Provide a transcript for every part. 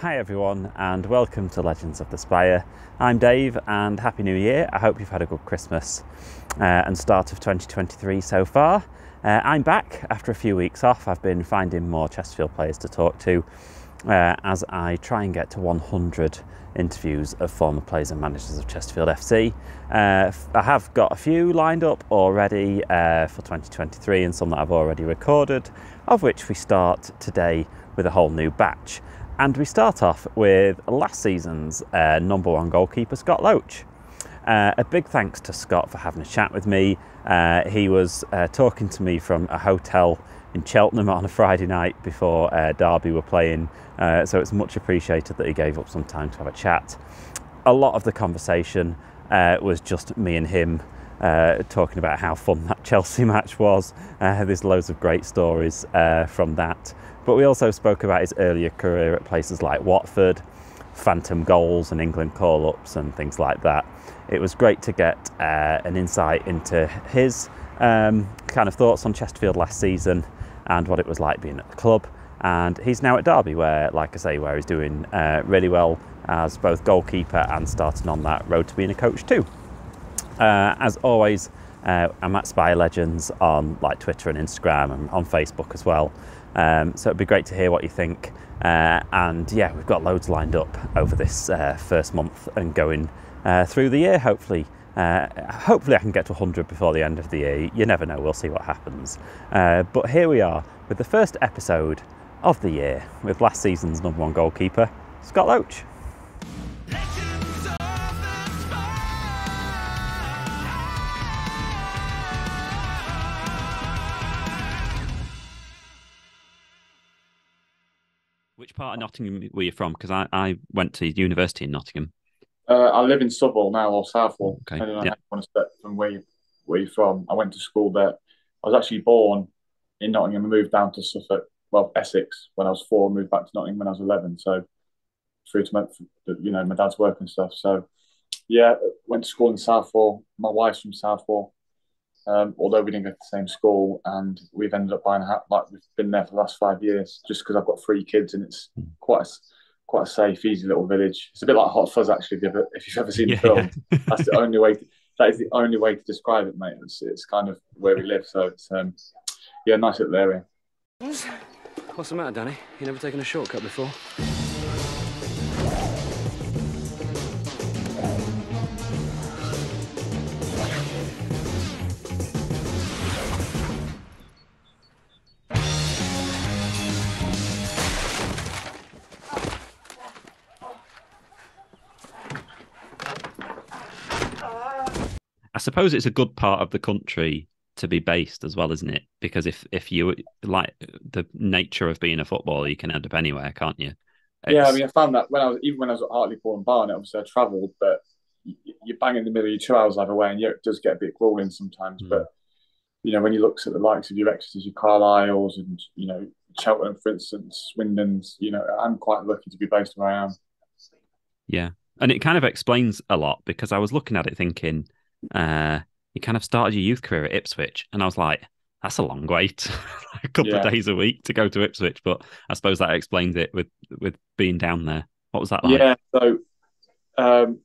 Hi everyone, and welcome to Legends of the Spire. I'm Dave, and Happy New Year. I hope you've had a good Christmas uh, and start of 2023 so far. Uh, I'm back after a few weeks off. I've been finding more Chesterfield players to talk to uh, as I try and get to 100 interviews of former players and managers of Chesterfield FC. Uh, I have got a few lined up already uh, for 2023 and some that I've already recorded, of which we start today with a whole new batch. And we start off with last season's uh, number one goalkeeper, Scott Loach. Uh, a big thanks to Scott for having a chat with me. Uh, he was uh, talking to me from a hotel in Cheltenham on a Friday night before uh, Derby were playing, uh, so it's much appreciated that he gave up some time to have a chat. A lot of the conversation uh, was just me and him talking about how fun that Chelsea match was. there's loads of great stories from that. But we also spoke about his earlier career at places like Watford, phantom goals and England call ups and things like that. It was great to get uh, an insight into his um, kind of thoughts on Chesterfield last season and what it was like being at the club. And he's now at Derby, where, like I say, where he's doing uh, really well as both goalkeeper and starting on that road to being a coach too. Uh, as always, uh, I'm at Spire Legends on like Twitter and Instagram and on Facebook as well. Um, so it'd be great to hear what you think. Uh, and yeah, we've got loads lined up over this uh, first month and going uh, through the year, hopefully. Uh, hopefully, I can get to 100 before the end of the year. You never know, we'll see what happens. Uh, but here we are with the first episode of the year with last season's number one goalkeeper, Scott Loach. Which part of Nottingham were you from? Because I, I went to university in Nottingham. Uh, I live in Southwell now, or Southwell, okay. depending on yeah. want to step from where, you, where you're from. I went to school there. I was actually born in Nottingham and moved down to Suffolk, well, Essex, when I was four, moved back to Nottingham when I was 11. So, through to my, you know, my dad's work and stuff. So, yeah, went to school in Southwell. My wife's from Southwell. Um, although we didn't go to the same school, and we've ended up buying a house. Like we've been there for the last five years, just because I've got three kids, and it's hmm. quite a, quite a safe, easy little village. It's a bit like Hot Fuzz, actually. If you've ever, if you've ever seen the yeah. film, that's the only way. To, that is the only way to describe it, mate. It's, it's kind of where we live, so it's um, yeah, nice little area. What's the matter, Danny? You never taken a shortcut before? Suppose it's a good part of the country to be based as well, isn't it? Because if if you like the nature of being a footballer, you can end up anywhere, can't you? It's... Yeah, I mean, I found that when I was even when I was at Hartlepool and Barnet, obviously I travelled, but you're bang in the middle, you're two hours either way, and yeah, it does get a bit grueling sometimes. Mm. But you know, when you look at the likes of your Exeters, your Carlisles, and you know Cheltenham, for instance, Swindon's, you know, I'm quite lucky to be based where I am. Yeah, and it kind of explains a lot because I was looking at it thinking uh, you kind of started your youth career at Ipswich, and I was like, that's a long wait, a couple yeah. of days a week to go to Ipswich. But I suppose that explains it with with being down there. What was that like? Yeah, so um,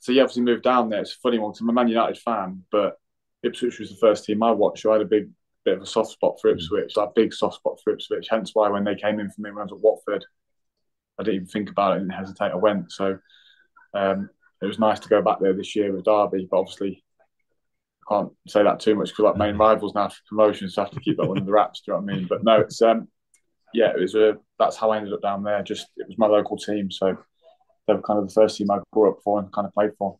so yeah, obviously moved down there. It's a funny one because I'm a Man United fan, but Ipswich was the first team I watched, so I had a big bit of a soft spot for Ipswich, like big soft spot for Ipswich. Hence why when they came in for me when I was at Watford, I didn't even think about it, and hesitate. I went. So um, it was nice to go back there this year with Derby, but obviously I can't say that too much because like main rivals now for promotion, so I have to keep that one under the wraps. Do you know what I mean? But no, it's um, yeah, it was a that's how I ended up down there. Just it was my local team, so they were kind of the first team I grew up for and kind of played for.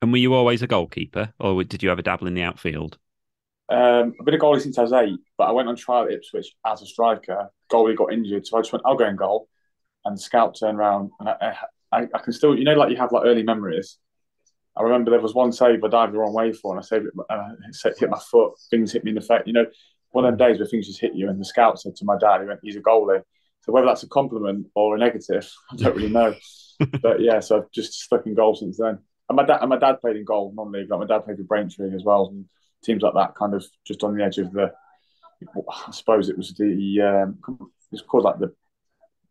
And were you always a goalkeeper, or did you ever dabble in the outfield? Um, I've been a goalie since I was eight, but I went on trial at Ipswich as a striker. Goalie got injured, so I just went, I'll go in goal. And the scout turned around, and I, I, I can still, you know, like you have like early memories. I remember there was one save I dived the wrong way for, and I saved it, uh, hit my foot, things hit me in the face. You know, one of them days where things just hit you. And the scout said to my dad, he went, "He's a goalie." So whether that's a compliment or a negative, I don't really know. but yeah, so I've just stuck in goal since then. And my dad, and my dad played in goal non-league. Like my dad played for Braintree as well, and teams like that, kind of just on the edge of the. I suppose it was the um, it's called like the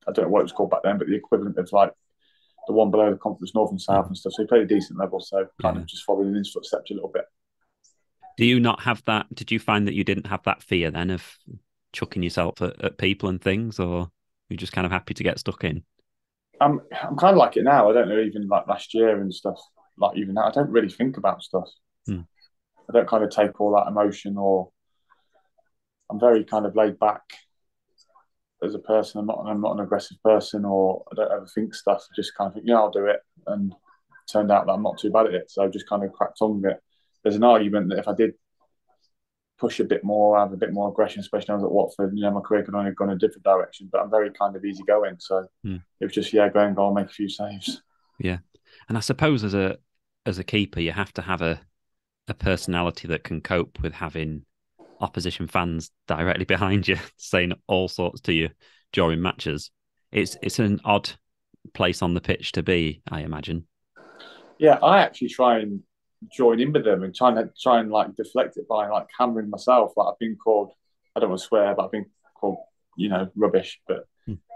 I don't know what it was called back then, but the equivalent of like the one below the Conference North and South and stuff. So he played a decent level. So kind of just following in his footsteps a little bit. Do you not have that? Did you find that you didn't have that fear then of chucking yourself at, at people and things, or you're just kind of happy to get stuck in? I'm I'm kind of like it now. I don't know, even like last year and stuff. Like even now, I don't really think about stuff. Hmm. I don't kind of take all that emotion, or I'm very kind of laid back as a person. I'm not I'm not an aggressive person, or I don't ever think stuff. I just kind of think, yeah, I'll do it, and turned out that I'm not too bad at it. So I just kind of cracked on with it. There's an argument that if I did push a bit more, have a bit more aggression, especially when I was at Watford. You know, my career could only have gone a different direction, but I'm very kind of easygoing. So mm. it was just yeah, go and go and make a few saves. Yeah, and I suppose as a as a keeper, you have to have a a personality that can cope with having opposition fans directly behind you saying all sorts to you during matches. It's it's an odd place on the pitch to be, I imagine. Yeah, I actually try and join in with them and trying to try and like deflect it by like hammering myself. Like I've been called, I don't want to swear, but I've been called, you know, rubbish. But.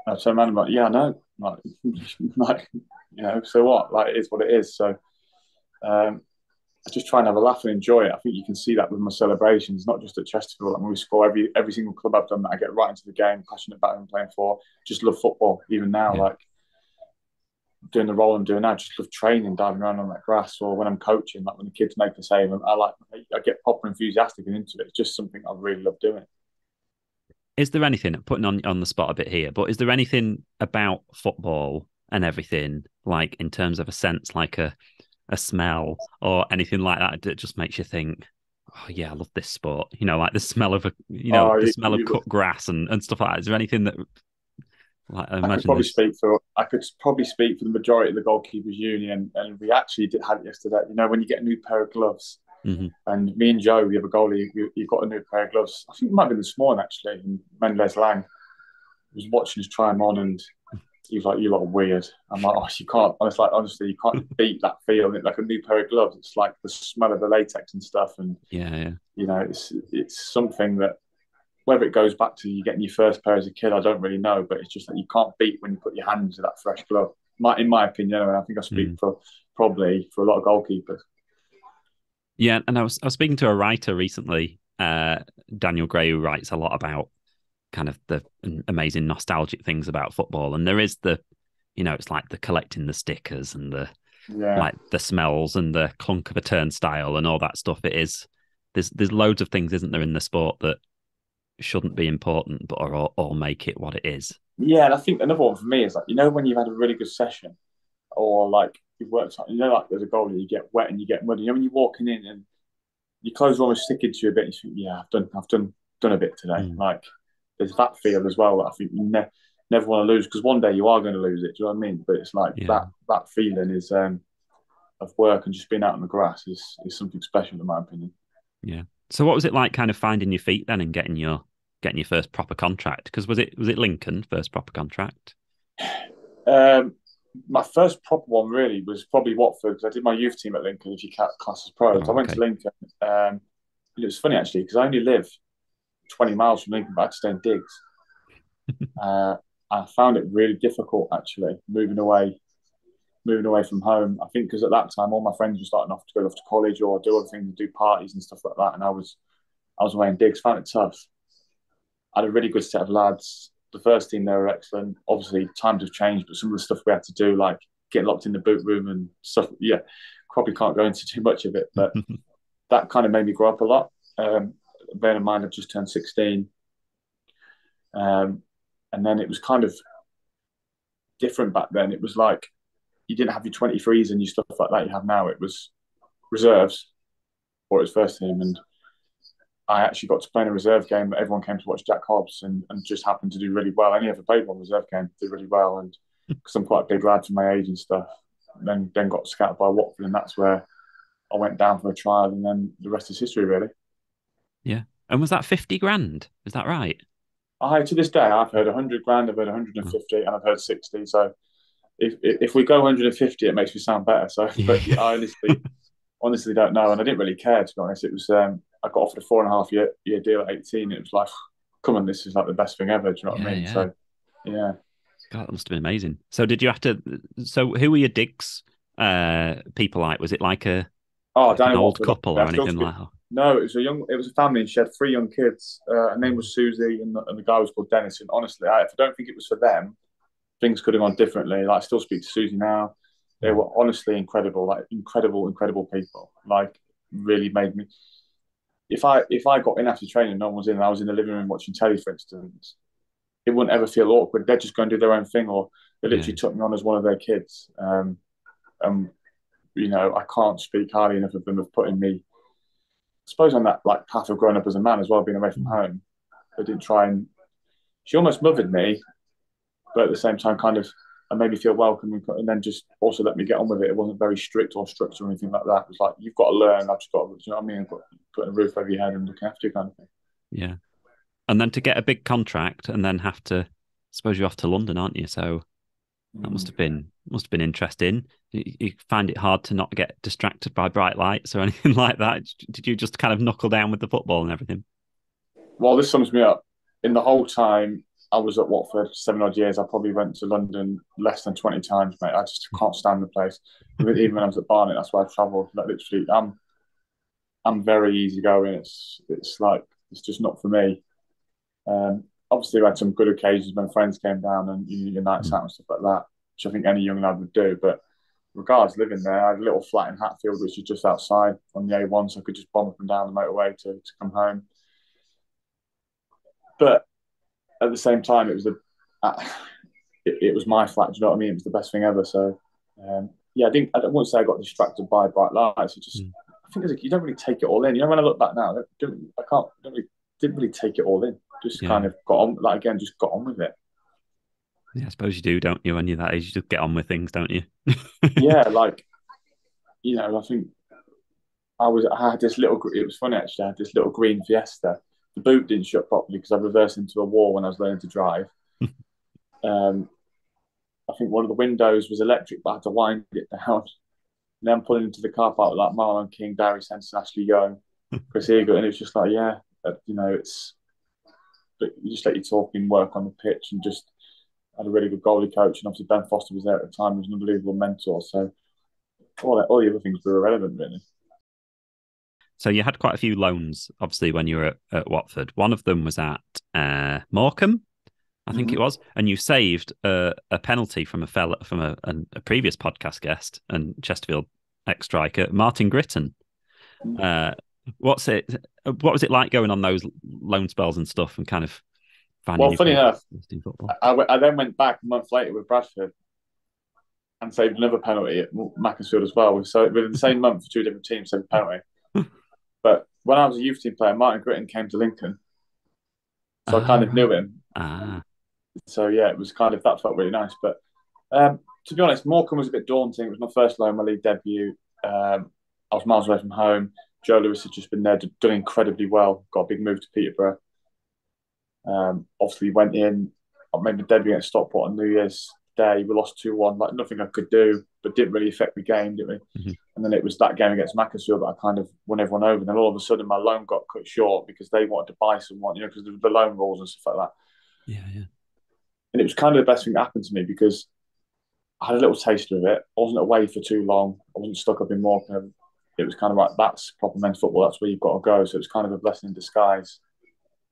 I turn around and I'm like, yeah, I know. Like, like, you know, so what? Like, it is what it is. So um, I just try and have a laugh and enjoy it. I think you can see that with my celebrations, not just at Chesterfield. Like when we score every every single club I've done that, I get right into the game, passionate about and playing for. Just love football. Even now, yeah. like doing the role I'm doing now, just love training, diving around on that grass, or when I'm coaching, like when the kids make the save, I like I get proper enthusiastic and into it. It's just something I really love doing. Is there anything putting on on the spot a bit here? But is there anything about football and everything like in terms of a sense, like a a smell or anything like that that just makes you think, oh yeah, I love this sport. You know, like the smell of a you know oh, the smell of cut grass and, and stuff like that. Is there anything that like, I, I could probably speak for I could probably speak for the majority of the goalkeepers union, and we actually did have it yesterday. You know, when you get a new pair of gloves, mm-hmm. and me and Joe, we have a goalie, he, got a new pair of gloves. I think it might have been this morning actually. And Mendez-Laing was watching us try them on, and he was like, "You lot are weird." I'm like, "Oh, you can't." And it's like, honestly, you can't beat that feeling. Like a new pair of gloves. It's like the smell of the latex and stuff, and yeah, yeah. You know, it's it's something that whether it goes back to you getting your first pair as a kid, I don't really know, but it's just that you can't beat when you put your hand into that fresh glove. My, in my opinion, and I think I speak mm. for probably for a lot of goalkeepers. Yeah, and I was I was speaking to a writer recently, uh, Daniel Gray, who writes a lot about kind of the amazing nostalgic things about football, and there is the, you know, it's like the collecting the stickers and the yeah. like the smells and the clunk of a turnstile and all that stuff. It is there's there's loads of things, isn't there, in the sport that shouldn't be important, but or, or make it what it is. Yeah, and I think another one for me is like you know when you've had a really good session, or like you've worked, you know, like there's a goal and you get wet and you get muddy. You know when you're walking in and your clothes are almost sticking to you a bit. You think, yeah, I've done, I've done, done a bit today. Mm. Like there's that feel as well that I think you ne- never want to lose because one day you are going to lose it. Do you know what I mean? But it's like yeah. that that feeling is um, of work and just being out on the grass is is something special in my opinion. Yeah. So what was it like, kind of finding your feet then and getting your getting your first proper contract? Because was it was it Lincoln first proper contract? Um, my first proper one really was probably Watford because I did my youth team at Lincoln. If you class as pros, oh, I went to Lincoln. Um, it was funny actually because I only live twenty miles from Lincoln, back to stay in digs. uh, I found it really difficult actually moving away, moving away from home. I think because at that time all my friends were starting off to go off to college or do other things, do parties and stuff like that, and I was I was away in digs. Found it tough. I had a really good set of lads. The first team, they were excellent. Obviously, times have changed, but some of the stuff we had to do, like getting locked in the boot room and stuff, yeah, probably can't go into too much of it, but that kind of made me grow up a lot. Um, bearing in mind, I've just turned 16. Um, and then it was kind of different back then. It was like you didn't have your 23s and your stuff like that you have now. It was reserves or it was first team. And I actually got to play in a reserve game everyone came to watch Jack Hobbs and, and just happened to do really well. I only ever played one reserve game, did really well, and because I'm quite a big lad for my age and stuff. then then got scouted by Watford, and that's where I went down for a trial, and then the rest is history, really. Yeah, and was that fifty grand? Is that right? I to this day I've heard hundred grand, I've heard 150, oh. and I've heard sixty. So if if we go 150, it makes me sound better. So, but I honestly honestly don't know, and I didn't really care to be honest. It was um, I got offered a four and a half year, year deal at 18. It was like, come on, this is like the best thing ever. Do you know what yeah, I mean? Yeah. So, yeah. God, that must have been amazing. So did you have to? So who were your digs uh, people like? Was it like a oh, like an old couple or anything like that? No, it was a young. It was a family, and she had three young kids. Uh, her name was Susie, and the, and the guy was called Dennis. And honestly, I, if I don't think it was for them, things could have gone differently. Like I still speak to Susie now. They were honestly incredible, like incredible, incredible people. Like really made me. If I if I got in after training, no one was in, and I was in the living room watching telly, for instance, it wouldn't ever feel awkward. They'd just go and do their own thing, or they literally yeah. took me on as one of their kids. Um, and you know, I can't speak highly enough of them of putting me, I suppose, on that like path of growing up as a man as well, being away from mm. home. I didn't try and. She almost mothered me, but at the same time, kind of, and made me feel welcome, and then just also let me get on with it. It wasn't very strict or strict or anything like that. It was like you've got to learn. I've just got, to, you know what I mean? Putting a roof over your head and looking after you, kind of thing. Yeah, and then to get a big contract and then have to, I suppose you're off to London, aren't you? So that must mm. have been must have been interesting. You, you, find it hard to not get distracted by bright lights or anything like that. Did you just kind of knuckle down with the football and everything? Well, this sums me up. In the whole time I was at Watford, seven odd years, I probably went to London less than twenty times, mate. I just can't stand the place. Even when I was at Barnet, that's where I travelled. Like literally, I'm I'm very easygoing. It's it's like it's just not for me. Um, obviously, we had some good occasions when friends came down and you know, nights mm. out and stuff like that, which I think any young lad would do. But regards living there, I had a little flat in Hatfield, which is just outside on the A1, so I could just bomb up and down the motorway to, to come home. But at the same time, it was a uh, it, it, was my flat. Do you know what I mean? It was the best thing ever. So um, yeah, I didn't. I don't want to say I got distracted by bright lights. It just mm. I think like, you don't really take it all in. You know, when I look back now, I, don't, I can't. Don't really, didn't really take it all in. Just yeah. kind of got on like again just got on with it. Yeah i suppose you do don't you when you're that age you just get on with things don't you? Yeah like you know i think i was i had this little it was funny actually i had this little green fiesta. The boot didn't shut properly because i reversed into a wall when i was learning to drive. Um i think one of the windows was electric but i had to wind it down. And then pulling into the car park with like marlon king barry sense ashley young chris eagle and it was just like yeah you know it's but you just let you talking work on the pitch and just had a really good goalie coach. And obviously, Ben Foster was there at the time, he was an unbelievable mentor. So, all, that, all the other things were irrelevant, really. So, you had quite a few loans, obviously, when you were at, at Watford. One of them was at uh, Morecambe. I think mm-hmm. it was, and you saved a, a penalty from a fella from a, a, a previous podcast guest and Chesterfield ex striker Martin Gritton. Mm-hmm. Uh, what's it? What was it like going on those loan spells and stuff, and kind of finding? Well, funny enough, I, I, then went back a month later with Bradford and saved another penalty at Macclesfield as well. So within the same month, two different teams saved a penalty. but when I was a youth team player, Martin Gritton came to Lincoln, so I kind of knew him. Ah. So yeah, it was kind of that felt really nice. But um, to be honest, Morecambe was a bit daunting. It was my first loan, my league debut. Um, I was miles away from home. Joe Lewis has just been there, done incredibly well. Got a big move to Peterborough. Um, obviously went in. I made my debut against Stockport on New Year's Day. We lost two one. Like nothing I could do, but didn't really affect the game, did we? Mm-hmm. And then it was that game against Macclesfield that I kind of won everyone over. And then all of a sudden, my loan got cut short because they wanted to buy someone, you know, because of the loan rules and stuff like that. Yeah, yeah. And it was kind of the best thing that happened to me because I had a little taste of it. I wasn't away for too long. I wasn't stuck up in Morecambe it was kind of like that's proper men's football. That's where you've got to go. So it was kind of a blessing in disguise.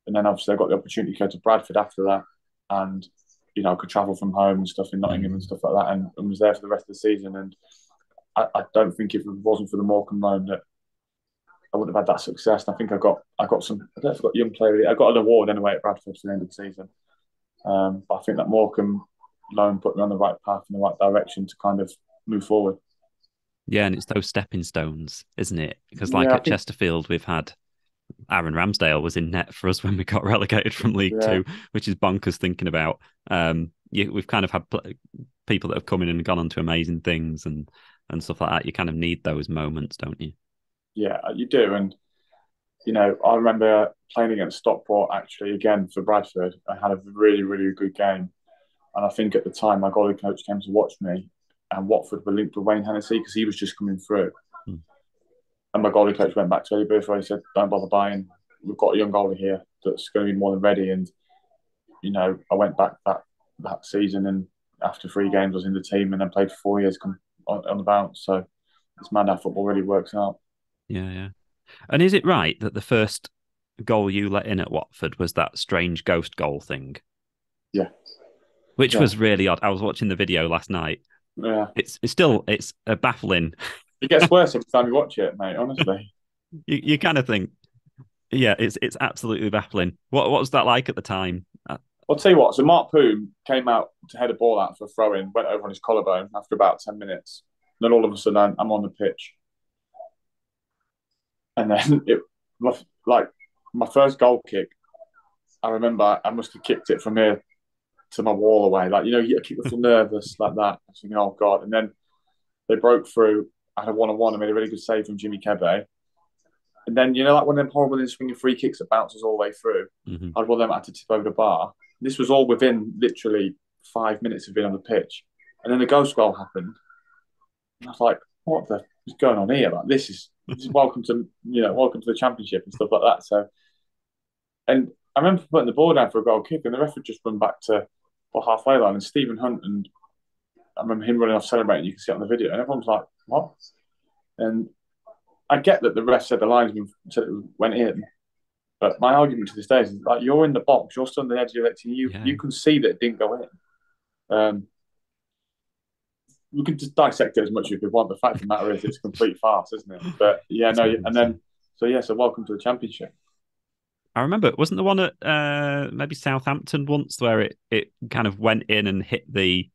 And then obviously I got the opportunity to go to Bradford after that, and you know I could travel from home and stuff in Nottingham and stuff like that, and, and was there for the rest of the season. And I, I, don't think if it wasn't for the Morecambe loan that I wouldn't have had that success. And I think I got I got some I don't know if I got young player I got an award anyway at Bradford for the end of the season. Um, but I think that Morecambe loan put me on the right path in the right direction to kind of move forward. Yeah, and it's those stepping stones, isn't it? Because like yeah, at think... Chesterfield, we've had Aaron Ramsdale was in net for us when we got relegated from League yeah. Two, which is bonkers thinking about. Um, you, we've kind of had people that have come in and gone on to amazing things and and stuff like that. You kind of need those moments, don't you? Yeah, you do. And you know, I remember playing against Stockport actually again for Bradford. I had a really, really good game, and I think at the time my goalie coach came to watch me, and Watford were linked with Wayne Hennessy because he was just coming through. Hmm. And my goalie coach went back to Aidy Boothroyd and said, "Don't bother buying. We've got a young goalie here that's going to be more than ready." And you know, I went back that that season, and after three games, I was in the team, and then played for four years on, on the bounce. So it's mad how football really works out. Yeah, yeah. And is it right that the first goal you let in at Watford was that strange ghost goal thing? Yeah. Which Yeah. was really odd. I was watching the video last night. Yeah, It's it's still it's a baffling. it gets worse every time you watch it, mate. Honestly. You you kind of think, yeah, it's it's absolutely baffling. What what was that like at the time? Uh, I'll tell you what. So Mart Poom came out to head a ball out for a throw in, went over on his collarbone after about ten minutes. Then all of a sudden, I'm, I'm on the pitch, and then it like my first goal kick. I remember I must have kicked it from here to my wall away. Like you know, you keep a feel nervous like that. I was thinking, oh god! And then they broke through. I had a one on one. I made a really good save from Jimmy Kebe. And then you know, like one of them horrible swinging free kicks that bounces all the way through. mhm. I had one of them I had to tip over the bar. This was all within literally five minutes of being on the pitch. And then the ghost goal happened. And I was like, what the is going on here? Like this is this is welcome to you know, welcome to the championship and stuff like that. So and I remember putting the ball down for a goal kick and the ref had just run back to the halfway line and Stephen Hunt and I remember him running off celebrating, you can see it on the video, and everyone's like, What? And I get that the ref said the linesman said it went in, but my argument to this day is like you're in the box, you're still on the edge of your team. You Yeah. you can see that it didn't go in. Um, we can just dissect it as much as we want. The fact of the matter is, it's complete farce, isn't it? But yeah, no, and then so yeah, so welcome to the championship. I remember, it wasn't the one at uh, maybe Southampton once where it, it kind of went in and hit the,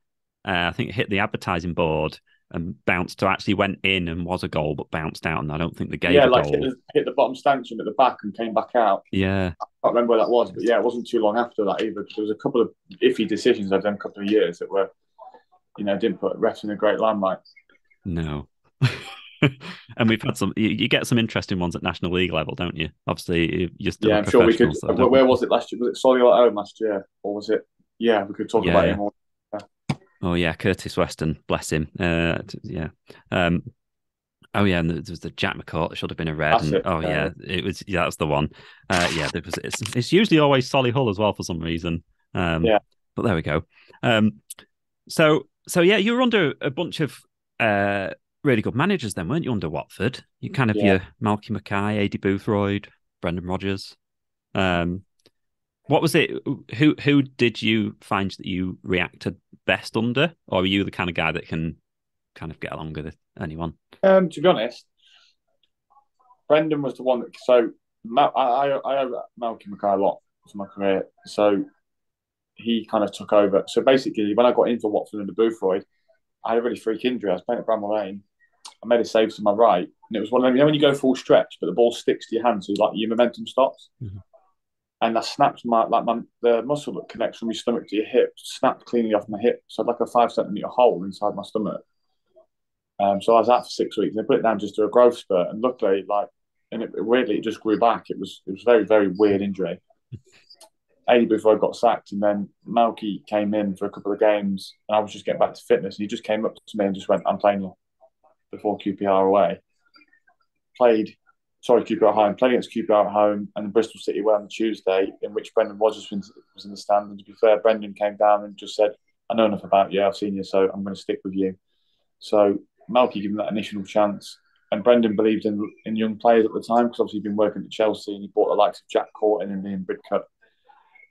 uh, I think it hit the advertising board and bounced to actually went in and was a goal, but bounced out. And I don't think the gave yeah, like hit the, hit the bottom stanchion at the back and came back out. Yeah, I can't remember where that was, but yeah, it wasn't too long after that either. There was a couple of iffy decisions I've done a couple of years that were, you know, didn't put refs in a great limelight. no. and we've had some, you, you get some interesting ones at National League level, don't you? Obviously, you- you're still yeah, I'm sure we could. so where, where was it last year? Was it Solihull at home last year, or was it? Yeah, we could talk Yeah, about yeah. it more. Oh yeah, Curtis Weston, bless him. Uh, yeah. Um, oh yeah, and there was the Jak McCourt that should have been a red. And- it, oh yeah. yeah, it was. Yeah, that's the one. Uh, yeah, there was. It's, it's usually always Solihull as well for some reason. Um, Yeah. But there we go. Um, so so yeah, you were under a bunch of uh really good managers then, weren't you? Under Watford, you kind of Yeah. your Malky Mackay, Aidy Boothroyd, Brendan Rodgers. Um, what was it? Who who did you find that you reacted best under, or are you the kind of guy that can kind of get along with anyone? Um, to be honest, Brendan was the one that. So I I, I Malky Mackay a lot for my career. So he kind of took over. So basically, when I got into Watford under Boothroyd, I had a really freak injury. I was playing at Bramall Lane. I made a save to my right, and it was one of them. You know when you go full stretch, but the ball sticks to your hand, so like your momentum stops. Mhm. And I snapped my like my the muscle that connects from your stomach to your hip snapped cleanly off my hip. So I had like a five centimeter hole inside my stomach. Um, so I was out for six weeks. They put it down just to a growth spurt, and luckily, like, and it, weirdly, it just grew back. It was it was a very very weird injury. Eighty before I got sacked, and then Malky came in for a couple of games, and I was just getting back to fitness. And he just came up to me and just went, "I'm playing you." Before QPR away, played. Sorry, QPR at home. Played against QPR at home, and Bristol City were on Tuesday, in which Brendan Rodgers was in the stand. And to be fair, Brendan came down and just said, "I know enough about you. I've seen you, so I'm going to stick with you." So Malky gave him that initial chance. And Brendan believed in in young players at the time because obviously he'd been working at Chelsea and he brought the likes of Jack Corton and Ian Bridcutt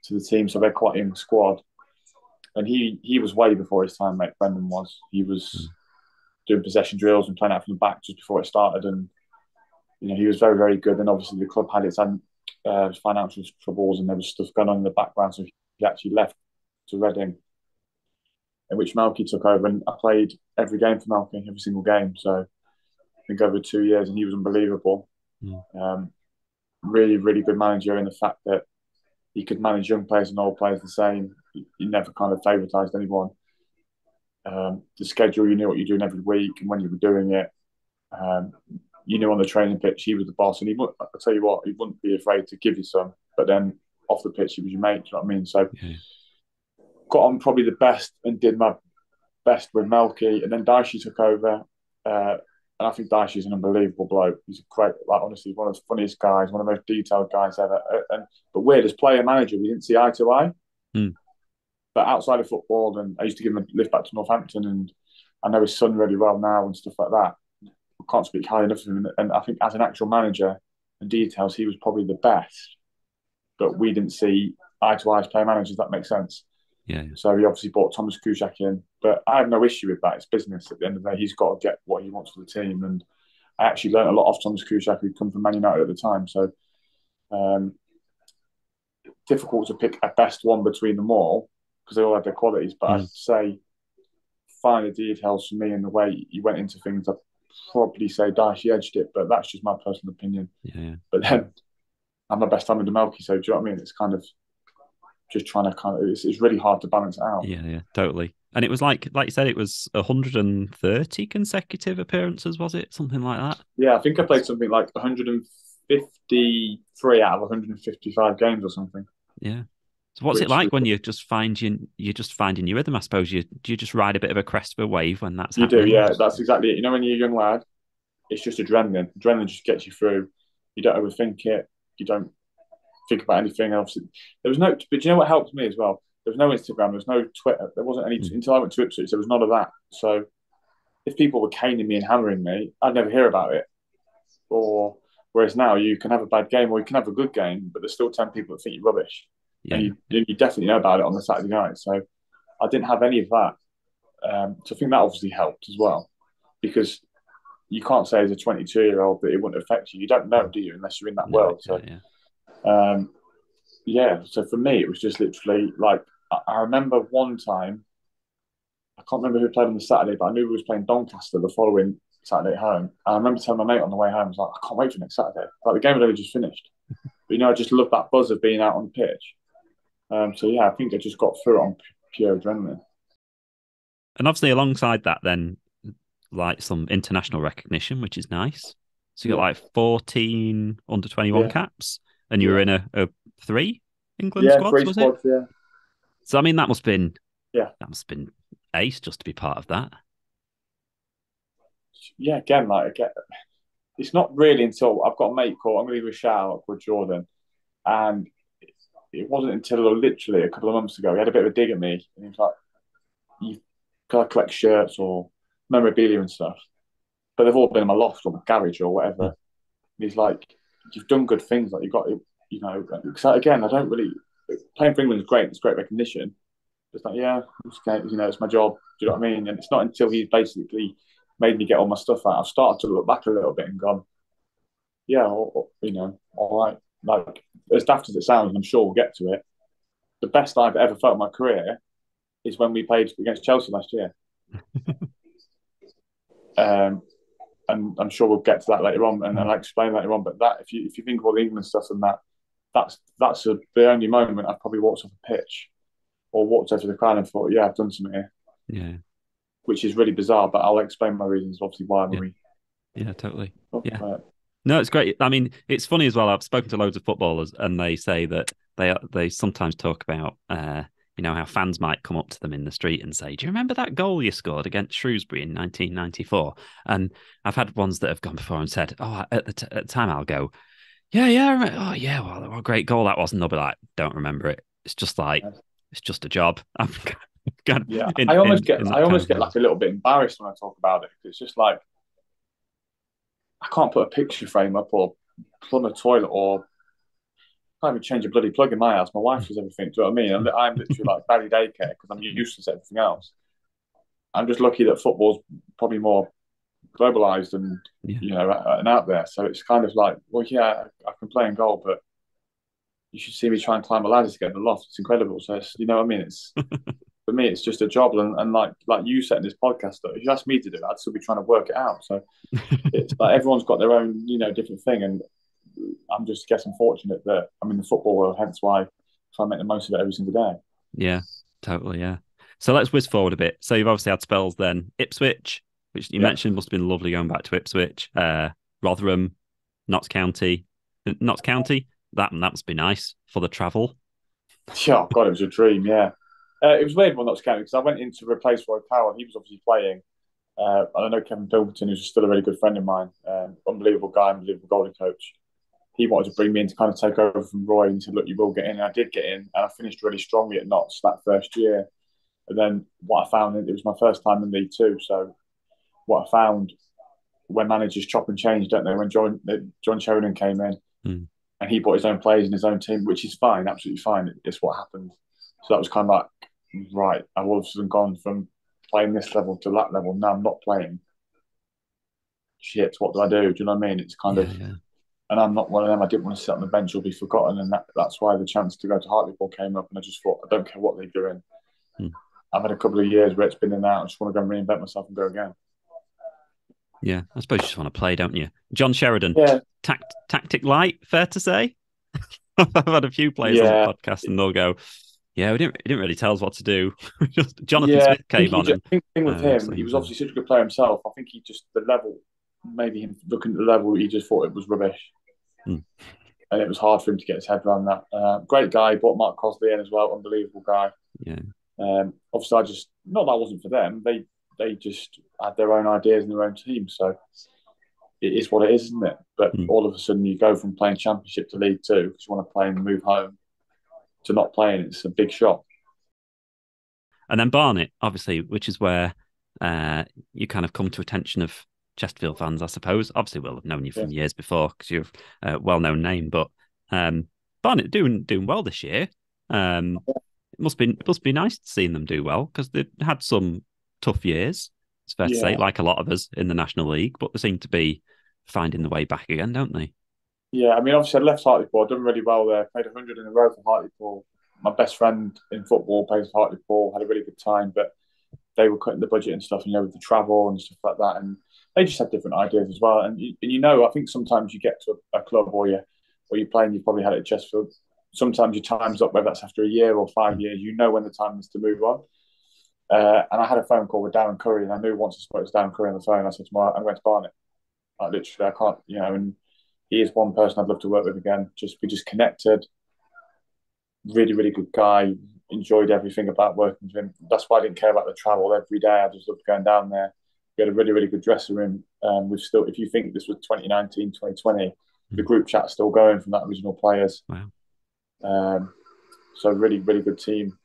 to the team. So they're quite a young squad. And he he was way before his time, mate. Brendan was. He was hmm. Doing possession drills and playing out from the back just before it started. And you know, he was very, very good. And obviously the club had its own uh, financial troubles and there was stuff going on in the background. So he actually left to Reading in which Malky took over, and I played every game for Malky, every single game. So I think over two years, and he was unbelievable. Um, really, really good manager in the fact that he could manage young players and old players the same. He, he never kind of favoritised anyone. Um, the schedule, you knew what you're doing every week, and when you were doing it, um, you knew on the training pitch he was the boss, and he would. I'll tell you what, he wouldn't be afraid to give you some. But then off the pitch, he was your mate. Do you know what I mean? So Yeah. got on probably the best and did my best with Malky, and then Dyche took over. Uh, and I think Dyche's an unbelievable bloke. He's a great, like honestly, one of the funniest guys, one of the most detailed guys ever. Uh, And but weird as player manager, we didn't see eye to eye. Hmm. But outside of football, and I used to give him a lift back to Northampton, and I know his son really well now and stuff like that. I can't speak highly enough of him, and I think as an actual manager and details, he was probably the best. But we didn't see eye to eye as player managers. That makes sense. Yeah. So he obviously brought Thomas Kuszczak in, but I have no issue with that. It's business. At the end of the day, he's got to get what he wants for the team, and I actually learned a lot off Thomas Kuszczak, who'd come from Man United at the time. So um, difficult to pick a best one between them all because they all have their qualities. But mm. I'd say finer details for me and the way he went into things, I'd probably say Dyche edged it, but that's just my personal opinion. Yeah. But then I'm the best time with the Malky, so do you know what I mean? It's kind of just trying to kind of it's, it's really hard to balance it out. Yeah, yeah, totally. And it was like like you said, it was 130 consecutive appearances, was it? Something like that. Yeah, I think I played something like 153 out of 155 games or something. Yeah. So what's Which, it like when you just find you you're just finding your rhythm? I suppose you do you just ride a bit of a crest of a wave when that's you happening? do, yeah. That's exactly it. You know, when you're a young lad, it's just adrenaline. Adrenaline just gets you through. You don't overthink it. You don't think about anything. Obviously, there was no. But you know what helped me as well? There was no Instagram. There was no Twitter. There wasn't any mm. until I went to Ipswich. There was none of that. So if people were caning me and hammering me, I'd never hear about it. Or whereas now you can have a bad game or you can have a good game, but there's still ten people that think you're rubbish. Yeah. And you, you definitely know about it on the Saturday night. So I didn't have any of that. Um, so I think that obviously helped as well because you can't say as a 22 year old that it wouldn't affect you. You don't know, do you, unless you're in that no, world. So, yeah. Um, yeah. So for me, it was just literally like I, I remember one time. I can't remember who played on the Saturday, but I knew we was playing Doncaster the following Saturday at home. And I remember telling my mate on the way home, I was like, I can't wait for next Saturday. Like the game had only just finished. but you know, I just love that buzz of being out on the pitch. Um, so yeah, I think I just got through on pure adrenaline. And obviously, alongside that, then like some international recognition, which is nice. So you got like 14 under 21 yeah. caps, and you were in a, a three England yeah, squads, was squads, it? Yeah. So I mean, that must have been yeah, that must have been ace just to be part of that. Yeah, again, like again, it's not really until I've got a mate called I'm going to give a shout out called Jordan, and it wasn't until literally a couple of months ago he had a bit of a dig at me, and he was like, "You gotta collect shirts or memorabilia and stuff, but they've all been in my loft or my garage or whatever." And he's like, "You've done good things. Like you got, you know." Because again, I don't really playing for England is great. It's great recognition. It's like, yeah, it's okay, you know, it's my job. Do you know what I mean? And it's not until he's basically made me get all my stuff out. I've started to look back a little bit and gone, yeah, you know, all right like as daft as it sounds, and I'm sure we'll get to it. The best I've ever felt in my career is when we played against Chelsea last year. um, and I'm sure we'll get to that later on, and, and I'll explain later on. But that, if you if you think of all the England stuff and that, that's that's a, the only moment I've probably walked off a pitch or walked over the crowd and thought, yeah, I've done something here. Yeah. Which is really bizarre, but I'll explain my reasons, obviously, why yeah. we. Yeah, totally. Yeah. No, it's great. I mean, it's funny as well. I've spoken to loads of footballers, and they say that they they sometimes talk about, uh, you know, how fans might come up to them in the street and say, "Do you remember that goal you scored against Shrewsbury in 1994?" And I've had ones that have gone before and said, "Oh, at the, t- at the time, I'll go, yeah, yeah, oh yeah, well, what a great goal that was," and they'll be like, "Don't remember it. It's just like it's just a job." I'm yeah, in, I almost in, get in I almost get like a little bit embarrassed when I talk about it. because It's just like I can't put a picture frame up or plumb a toilet or I can't even change a bloody plug in my house. My wife does everything. Do you know what I mean? I'm, I'm literally like Barry daycare because I'm useless at everything else. I'm just lucky that football's probably more globalized and yeah. you know and out there. So it's kind of like, well, yeah, I can play in goal, but you should see me try and climb a ladder to get in the loft. It's incredible. So it's, you know what I mean? It's for me, it's just a job. And, and like like you said in this podcast, if you asked me to do it, I'd still be trying to work it out. So it's like everyone's got their own, you know, different thing. And I'm just guessing fortunate that I'm in the football world, hence why I try and make the most of it every single day. Yeah, totally. Yeah. So let's whiz forward a bit. So you've obviously had spells then Ipswich, which you yeah. mentioned must have been lovely going back to Ipswich, uh, Rotherham, Notts County, Notts County. That that must be nice for the travel. Yeah, God, it was a dream. Yeah, uh, it was weird when Notts County because I went in to replace Roy Powell. He was obviously playing. Uh, I know Kevin Pilkington, who's still a really good friend of mine, um, unbelievable guy, unbelievable goalie coach. he wanted to bring me in to kind of take over from Roy and he said, Look, you will get in. And I did get in and I finished really strongly at Notts that first year. And then what I found, it was my first time in League Two. So what I found when managers chop and change, don't they? When John John Sheridan came in mm. and he brought his own players in his own team, which is fine, absolutely fine. It's what happened. So that was kind of like, right, I've all of a sudden gone from playing this level to that level. Now I'm not playing. Shit, what do I do? Do you know what I mean? It's kind yeah, of yeah and I'm not one of them. I didn't want to sit on the bench or be forgotten, and that, that's why the chance to go to Hartlepool came up. And I just thought, I don't care what they're doing. Hmm. I've had a couple of years where it's been in and out. I just want to go and reinvent myself and go again. Yeah, I suppose you just want to play, don't you? John Sheridan, yeah. Tact, tactic light, fair to say. I've had a few players yeah. on the podcast, and they'll go, "Yeah, we didn't, he didn't really tell us what to do." just Jonathan yeah, Smith came on. Just, and, thing with uh, him, he was obviously such a good player himself. I think he just the level, maybe him looking at the level, he just thought it was rubbish. Mm. And it was hard for him to get his head around that. Uh, great guy, brought Mark Crossley in as well, unbelievable guy. Yeah. Um, obviously, I just not that wasn't for them. They they just had their own ideas and their own team. So it is what it is, isn't it? But mm. all of a sudden, you go from playing Championship to League Two because you want to play and move home to not playing. It's a big shock. And then Barnet, obviously, which is where uh, you kind of come to attention of Chesterfield fans, I suppose. Obviously, we'll have known you from yeah. years before because you're a well-known name. But um, Barnet doing doing well this year. Um, it must be it must be nice seeing them do well because they had some tough years. It's fair yeah. to say, like a lot of us in the National League, but they seem to be finding the way back again, don't they? Yeah, I mean, obviously, I left Hartlepool, done really well there. Played 100 in a row for Hartlepool. My best friend in football plays for Hartlepool. Had a really good time, but they were cutting the budget and stuff, you know, with the travel and stuff like that. And they just had different ideas as well. And you, and you know, I think sometimes you get to a, a club or you or you're playing, you've probably had it at Chesterfield. Sometimes your time's up, whether that's after a year or five years. You know when the time is to move on. Uh, and I had a phone call with Darren Currie, and I knew once I spoke to Darren Currie on the phone, I said to him, "I'm going to Barnet." Like literally, I can't, you know. And he is one person I'd love to work with again. Just we just connected. Really, really good guy. Enjoyed everything about working with him. That's why I didn't care about the travel every day. I just loved going down there we had a really, really good dressing room. Um, we've still, if you think this was 2019, 2020, mm-hmm. the group chat's still going from that original players. Wow. Um, so really, really good team.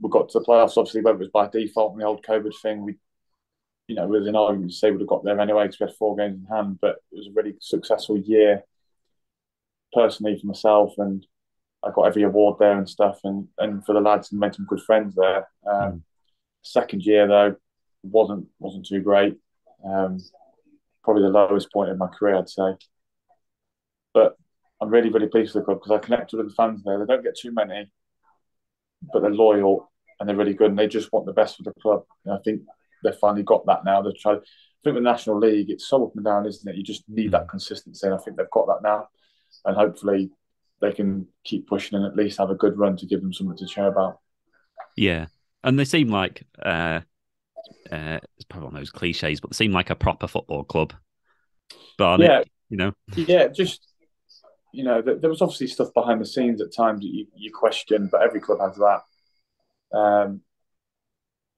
We got to the playoffs, obviously, whether it was by default in the old COVID thing, we, you know, with an argument to say we'd have got there anyway because we had four games in hand, but it was a really successful year personally for myself and I got every award there and stuff and, and for the lads and made some good friends there. Um, mm. Second year though, wasn't wasn't too great. Um, probably the lowest point in my career, I'd say. But I'm really, really pleased with the club because I connected with the fans there. They don't get too many, but they're loyal and they're really good, and they just want the best for the club. And I think they've finally got that now. They've tried. I think with the National League, it's so up and down, isn't it? You just need that consistency, and I think they've got that now. And hopefully, they can keep pushing and at least have a good run to give them something to cheer about. Yeah, and they seem like uh, uh, it's probably one of those cliches, but they seem like a proper football club. But yeah, you know, yeah, just you know, there was obviously stuff behind the scenes at times that you, you question, but every club has that. Um,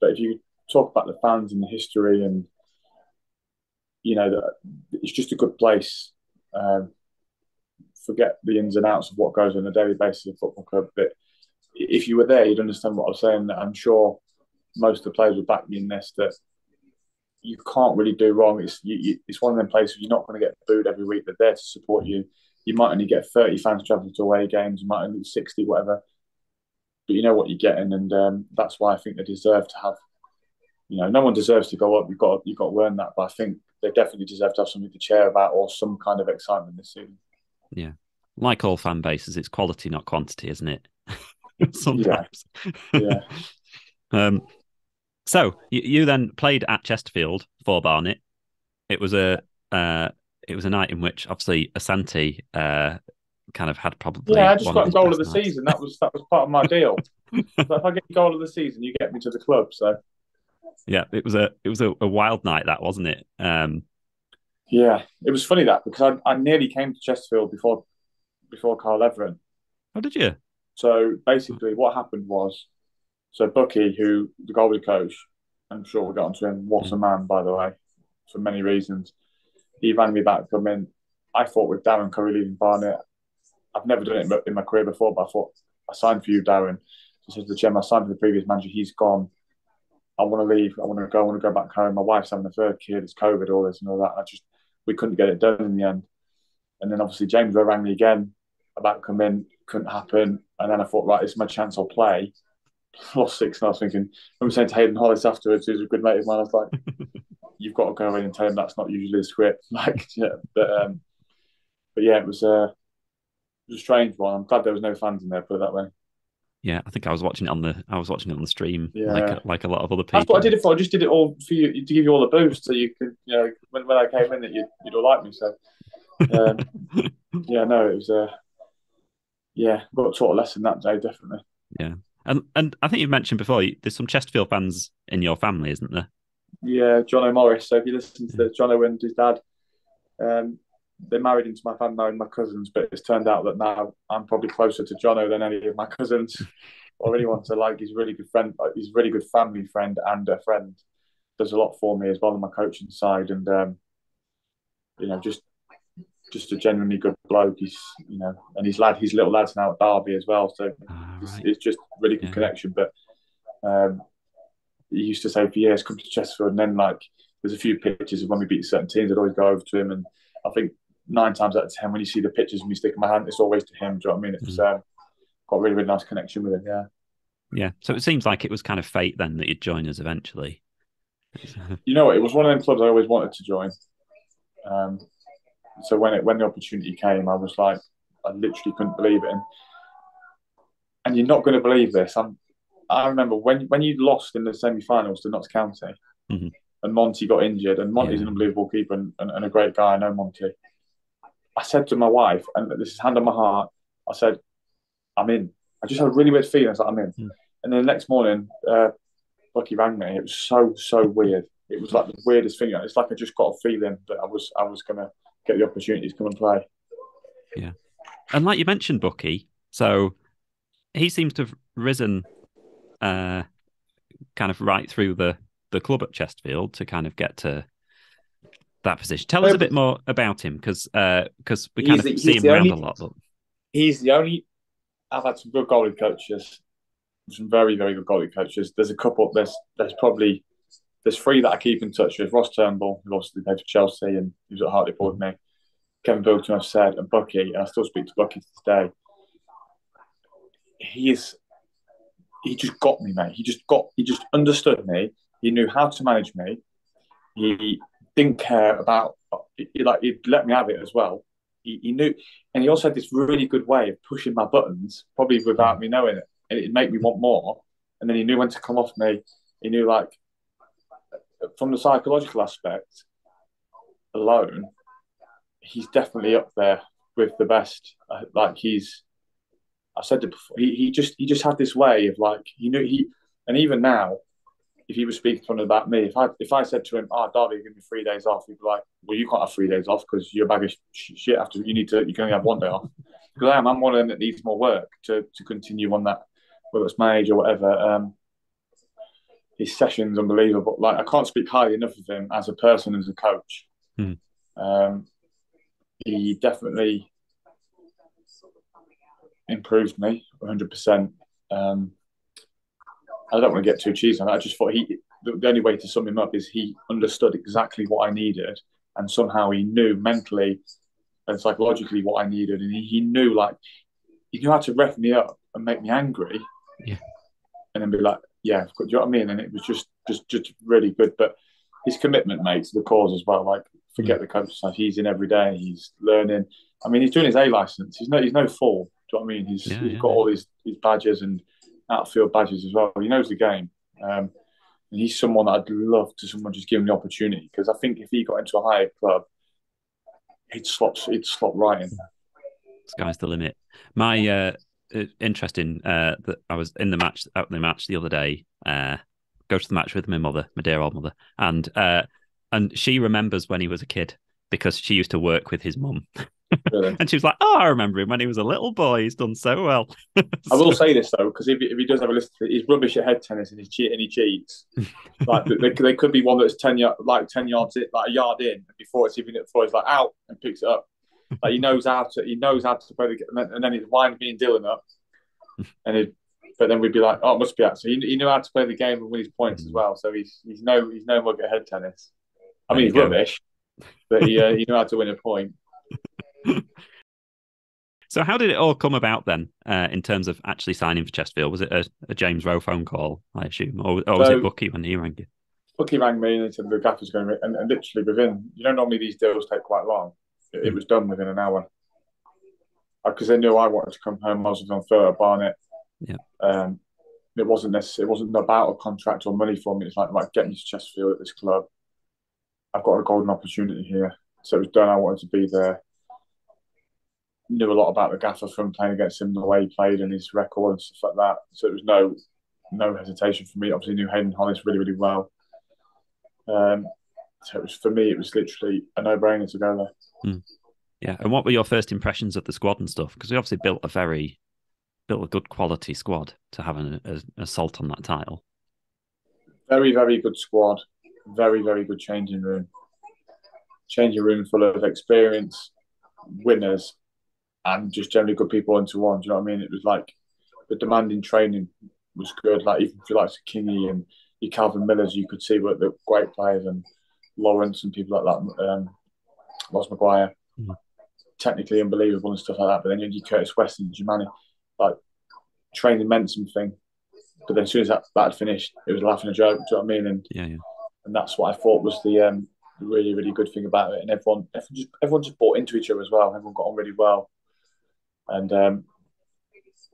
but if you talk about the fans and the history, and you know, that it's just a good place. Um, forget the ins and outs of what goes on a daily basis of football club, but if you were there, you'd understand what I'm saying. I'm sure most of the players would back me in this that you can't really do wrong. It's you, you, it's one of them places you're not going to get booed every week. They're there to support you. You might only get 30 fans travelling to away games. You might only get 60, whatever. But you know what you're getting, and um, that's why I think they deserve to have. You know, no one deserves to go up. You've got you've got to earn that, but I think they definitely deserve to have something to cheer about or some kind of excitement this season. Yeah, like all fan bases, it's quality, not quantity, isn't it? Sometimes. Yeah. yeah. um, so you, you then played at Chesterfield for Barnet. It was a uh, it was a night in which obviously Asante uh, kind of had probably yeah. I just got goal of the nights. season. That was that was part of my deal. so if I get goal of the season, you get me to the club. So yeah, it was a it was a, a wild night that wasn't it? Um, yeah, it was funny that because I, I nearly came to Chesterfield before before Carl Everett. How did you? So basically, what happened was so Bucky, who the goalie coach, I'm sure we'll get onto him. What a mm. man, by the way, for many reasons. He rang me back to come in I thought with Darren Currie leaving Barnet, I've never done it in my career before, but I thought I signed for you, Darren. So I said to the chairman, I signed for the previous manager. He's gone. I want to leave. I want to go. I want to go back home. My wife's having a third kid. It's COVID, all this and all that. I just we couldn't get it done in the end. And then obviously James rang me again about coming. Couldn't happen. And then I thought, right, it's my chance. I'll play. Lost six, and I was thinking. I was saying to Hayden Hollis afterwards, who's a good mate of mine. I was like, "You've got to go in and tell him that's not usually the script." Like, yeah, but um, but yeah, it was uh, it was a strange one. I'm glad there was no fans in there. Put it that way. Yeah, I think I was watching it on the I was watching it on the stream, yeah. like like a lot of other people. That's what I did it for. I just did it all for you to give you all a boost, so you could, you know, when, when I came in, that you'd, you'd all like me. So, um, yeah, no, it was uh, yeah, got taught a lesson that day, definitely. Yeah, and and I think you mentioned before there's some Chesterfield fans in your family, isn't there? Yeah, Jono Morris. So if you listen to the John O and his dad, um, they married into my family, married my cousins, but it's turned out that now I'm probably closer to Jono than any of my cousins or anyone. So like, he's a really good friend. He's a really good family friend and a friend. Does a lot for me as well on my coaching side, and um, you know, just just a genuinely good bloke. He's you know, and his lad, his little lad's now at Derby as well. So ah, it's, right. it's, just really good yeah. connection. But um, he used to say for years, come to Chesterfield, and then like there's a few pictures of when we beat certain teams. I'd always go over to him, and I think nine times out of ten, when you see the pictures of me sticking my hand, it's always to him. Do you know what I mean? It's mm. um, got a really, really nice connection with him. Yeah. Yeah. So it seems like it was kind of fate then that you'd join us eventually. you know, it was one of them clubs I always wanted to join. Um, so when it when the opportunity came, I was like, I literally couldn't believe it. And, and you're not going to believe this. I'm, I remember when when you lost in the semi-finals to Notts County, mm-hmm. and Monty got injured, and Monty's yeah. an unbelievable keeper and, and, and, a great guy. I know Monty. I said to my wife, and this is hand on my heart, I said, I'm in. I just had a really weird feeling. I was like, I'm in. Mm. And then the next morning, uh, Bucky rang me. It was so, so weird. It was like the weirdest thing. It's like I just got a feeling that I was I was going to get the opportunity to come and play. Yeah. And like you mentioned, Bucky, so he seems to have risen uh, kind of right through the, the club at Chesterfield to kind of get to that position. Tell us a bit more about him because because uh, we kind of see him around only, a lot. But... He's the only. I've had some good goalie coaches, some very very good goalie coaches. There's a couple. There's there's probably there's three that I keep in touch with. Ross Turnbull, who obviously played for Chelsea and he was at Hartlepool with me. Kevin Bilton, I've said, and Bucky. And I still speak to Bucky today. He is. He just got me, mate. He just got. He just understood me. He knew how to manage me. He didn't care about like he'd let me have it as well. He, he, knew, and he also had this really good way of pushing my buttons, probably without me knowing it, and it'd make me want more. And then he knew when to come off me. He knew like from the psychological aspect alone, he's definitely up there with the best. Uh, like he's, I said it before, he, he just he just had this way of like he knew he, and even now if he was speaking to someone about me, if I if I said to him, "Oh, Darby, give me three days off," he'd be like, "Well, you can't have three days off because you're a bag of sh- shit. After you need to, you can only have one day off." Because I am, I'm one of them that needs more work to to continue on that, whether it's my age or whatever. Um, his session's unbelievable. Like I can't speak highly enough of him as a person, as a coach. Hmm. Um, he definitely improved me 100. Um, percent I don't want to get too cheesy on that. I just thought he the, only way to sum him up is he understood exactly what I needed, and somehow he knew mentally and psychologically what I needed, and he, he knew like he knew how to ref me up and make me angry, yeah, and then be like, yeah, do you know what I mean? And it was just just just really good. But his commitment, mate, to the cause as well. Like, forget mm. the coach stuff. He's in every day. He's learning. I mean, he's doing his A license. He's no he's no fool. Do you know what I mean? He's, yeah, he's yeah, got all these, these badges and outfield badges as well. He knows the game. Um, and he's someone that I'd love to someone just give him the opportunity because I think if he got into a higher club, he'd slot he'd slot right in. Sky's the limit. My uh, uh, interesting uh, that I was in the match in the match the other day. Uh, go to the match with my mother, my dear old mother, and uh, and she remembers when he was a kid because she used to work with his mum. Really? and she was like, "Oh, I remember him when he was a little boy. He's done so well." so... I will say this though, because if, if he does have a list, he's rubbish at head tennis and he's cheat and he cheats. like there, there could be one that's ten yard, like ten yards, in, like a yard in, before it's even before it's like out and picks it up. like he knows how to he knows how to play the game, and then, and then he'd wind me and Dylan up, and it. But then we'd be like, "Oh, it must be that." So he, he knew how to play the game and win his points as mm. well. So he's he's no he's no mug at head tennis. I mean, he's go. rubbish, but he uh, he knew how to win a point. So, how did it all come about then, uh, in terms of actually signing for Chesterfield? Was it a, a James Rowe phone call, I assume, or, or was so, it Bucky when he rang you? Bucky rang me and said the gaffer's going to, and, and literally within, you know, normally these deals take quite long. It, it hmm. was done within an hour because uh, they knew I wanted to come home. I was on third Barnet. Yeah. Um, it wasn't necessarily, it wasn't about a contract or money for me. It's like, like, get me to Chesterfield at this club. I've got a golden opportunity here. So it was done. I wanted to be there knew a lot about the gaffer from playing against him, the way he played and his record and stuff like that. So it was no no hesitation for me. Obviously, knew Hayden Hollis really really well. Um, so it was for me, it was literally a no brainer to go there. Mm. Yeah, and what were your first impressions of the squad and stuff? Because we obviously built a very built a good quality squad to have an, a, assault on that title. Very very good squad. Very very good changing room. Changing room full of experience, winners, and just generally good people into one. Do you know what I mean? It was like the demanding training was good. Like even if you like Kingy and your Calvin Millers, you could see what the great players and Lawrence and people like that. Um, Ross McGuire, mm-hmm. technically unbelievable and stuff like that. But then you had Curtis West and Jumani, like training meant something. But then as soon as that, that had finished, it was laughing a joke. Do you know what I mean? And yeah, yeah. And that's what I thought was the um, really, really good thing about it. And everyone, everyone just, everyone just bought into each other as well. Everyone got on really well. And um,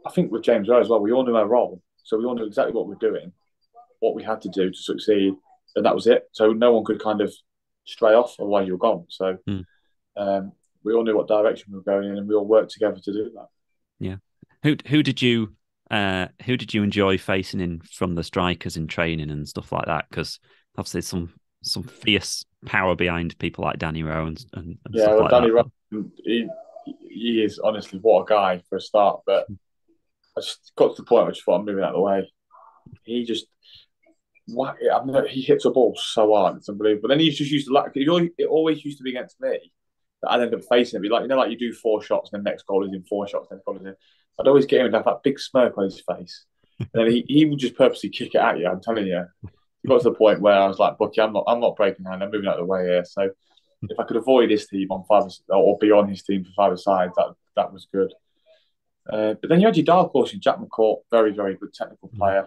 I think with James Rowe as well, we all knew our role. So we all knew exactly what we are doing, what we had to do to succeed. And that was it. So no one could kind of stray off or while you were gone. So mm. um, we all knew what direction we were going in and we all worked together to do that. Yeah. Who who did you uh, who did you enjoy facing in from the strikers in training and stuff like that? Because obviously some some fierce power behind people like Danny Rowe and, and, and yeah, well, like Danny Rowe, he, he is honestly what a guy for a start. But I just got to the point where I just thought I'm moving out of the way. He just I mean, he hits a ball so hard, it's unbelievable. But then he just used to like it always used to be against me that I'd end up facing it. Be like, you know, like you do four shots, and the next goal is in four shots, next goal is in. I'd always get him and have that big smirk on his face. and then he, he would just purposely kick it at you, I'm telling you. He got to the point where I was like, Bucky, I'm not I'm not breaking hand, I'm moving out of the way here. So if I could avoid his team on five or be on his team for five sides, that that was good. Uh, but then you had your dark horse in Jak McCourt, very very good technical mm. player.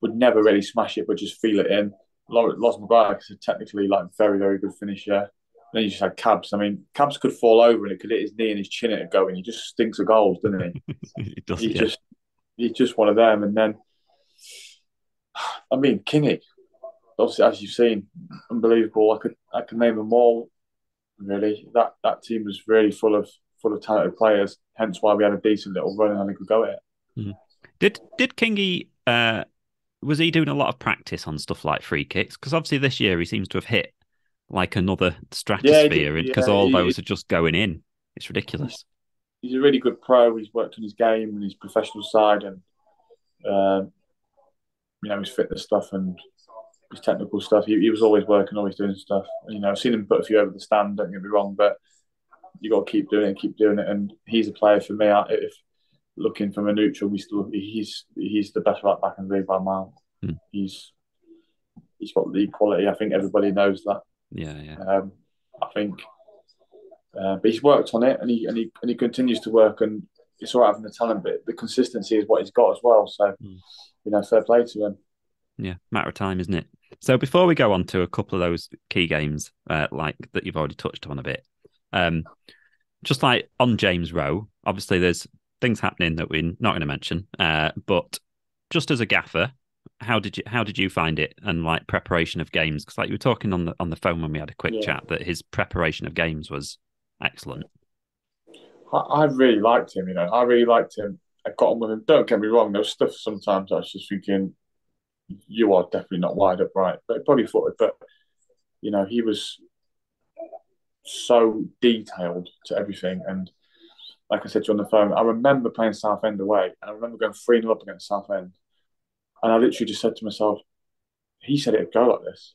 Would never really smash it, but just feel it in. Lost McGuire is technically like very very good finisher. Then you just had Cabs. I mean, Cabs could fall over and it could hit his knee and his chin at it going. He just stinks of goals, doesn't he? he does, he's yeah. just he's just one of them. And then, I mean, Kingy obviously, as you've seen, unbelievable. I could I could name them all. Really, that that team was really full of full of talented players. Hence why we had a decent little run and had a good go at it. Mm-hmm. Did did Kingy uh, was he doing a lot of practice on stuff like free kicks? Because obviously this year he seems to have hit like another stratosphere because yeah, all he, those are just going in. It's ridiculous. He's, he's, a really good pro. He's worked on his game and his professional side, and uh, you know his fitness stuff and his technical stuff. He, he was always working, always doing stuff. You know, I've seen him put a few over the stand. Don't get me wrong, but you got to keep doing it, keep doing it. And he's a player for me. If looking from a neutral, we still he's he's the best right back in the league by a mile. Mm. He's he's got league quality. I think everybody knows that. Yeah, yeah. Um, I think, uh, but he's worked on it, and he and he and he continues to work. And it's all right having the talent, but the consistency is what he's got as well. So, mm. you know, fair play to him. Yeah, matter of time, isn't it? So before we go on to a couple of those key games, uh, like that you've already touched on a bit, um, just like on James Rowe, obviously there's things happening that we're not going to mention, uh, but just as a gaffer, how did you how did you find it and like preparation of games? Because like you were talking on the on the phone when we had a quick yeah. chat that his preparation of games was excellent. I, I really liked him. You know, I really liked him. I got on with him. Don't get me wrong. There was stuff sometimes I was just thinking, you are definitely not wide upright, but probably footed. But you know, he was so detailed to everything. And like I said to you on the phone, I remember playing Southend away, and I remember going 3 0 up against Southend. And I literally just said to myself, he said it'd go like this.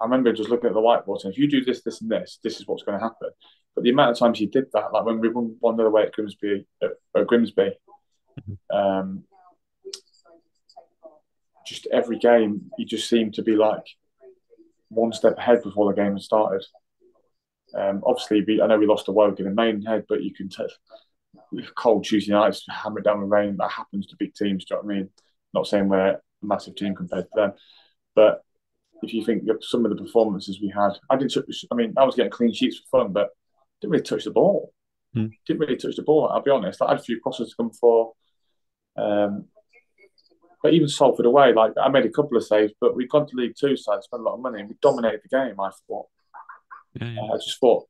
I remember just looking at the whiteboard saying, if you do this, this, and this, this is what's going to happen. But the amount of times he did that, like when we won one other way at Grimsby, at, at Grimsby, mm-hmm. um, just every game, he just seemed to be like one step ahead before the game had started. Um, obviously, we, I know we lost to Woking in Maidenhead, but you can tell cold Tuesday nights, hammer it down with rain. That happens to big teams. Do you know what I mean? Not saying we're a massive team compared to them, but if you think of some of the performances we had, I didn't. Touch, I mean, I was getting clean sheets for fun, but didn't really touch the ball. Hmm. Didn't really touch the ball. I'll be honest. I had a few crosses to come for. Um, but even Salford away, like I made a couple of saves, but we'd gone to League Two, so I spent a lot of money and we dominated the game. I thought. Yeah, yeah. Uh, I just thought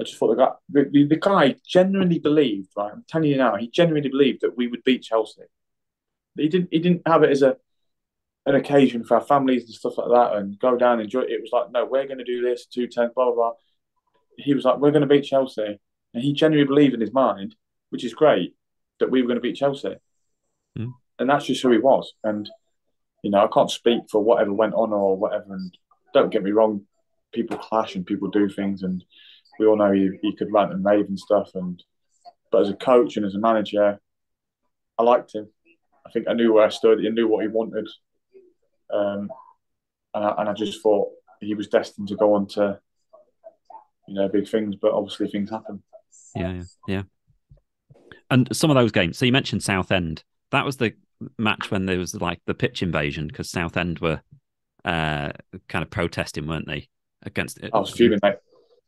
I just thought the guy, the, the, guy genuinely believed, right? I'm telling you now, he genuinely believed that we would beat Chelsea. He didn't. He didn't have it as a an occasion for our families and stuff like that, and go down and enjoy it. It was like, no, we're going to do this two ten, blah blah blah. He was like, we're going to beat Chelsea, and he genuinely believed in his mind, which is great, that we were going to beat Chelsea, mm. And that's just who he was. And you know, I can't speak for whatever went on or whatever. And don't get me wrong, people clash and people do things, and we all know he, he could rant and rave and stuff. And but as a coach and as a manager, I liked him. I think I knew where I stood. He knew what he wanted, um, and I, and I just thought he was destined to go on to, you know, big things. But obviously, things happen. Yeah, yeah, yeah. And some of those games. So you mentioned Southend. That was the match when there was like the pitch invasion because Southend were uh, kind of protesting, weren't they? Against it. I was fuming, mate.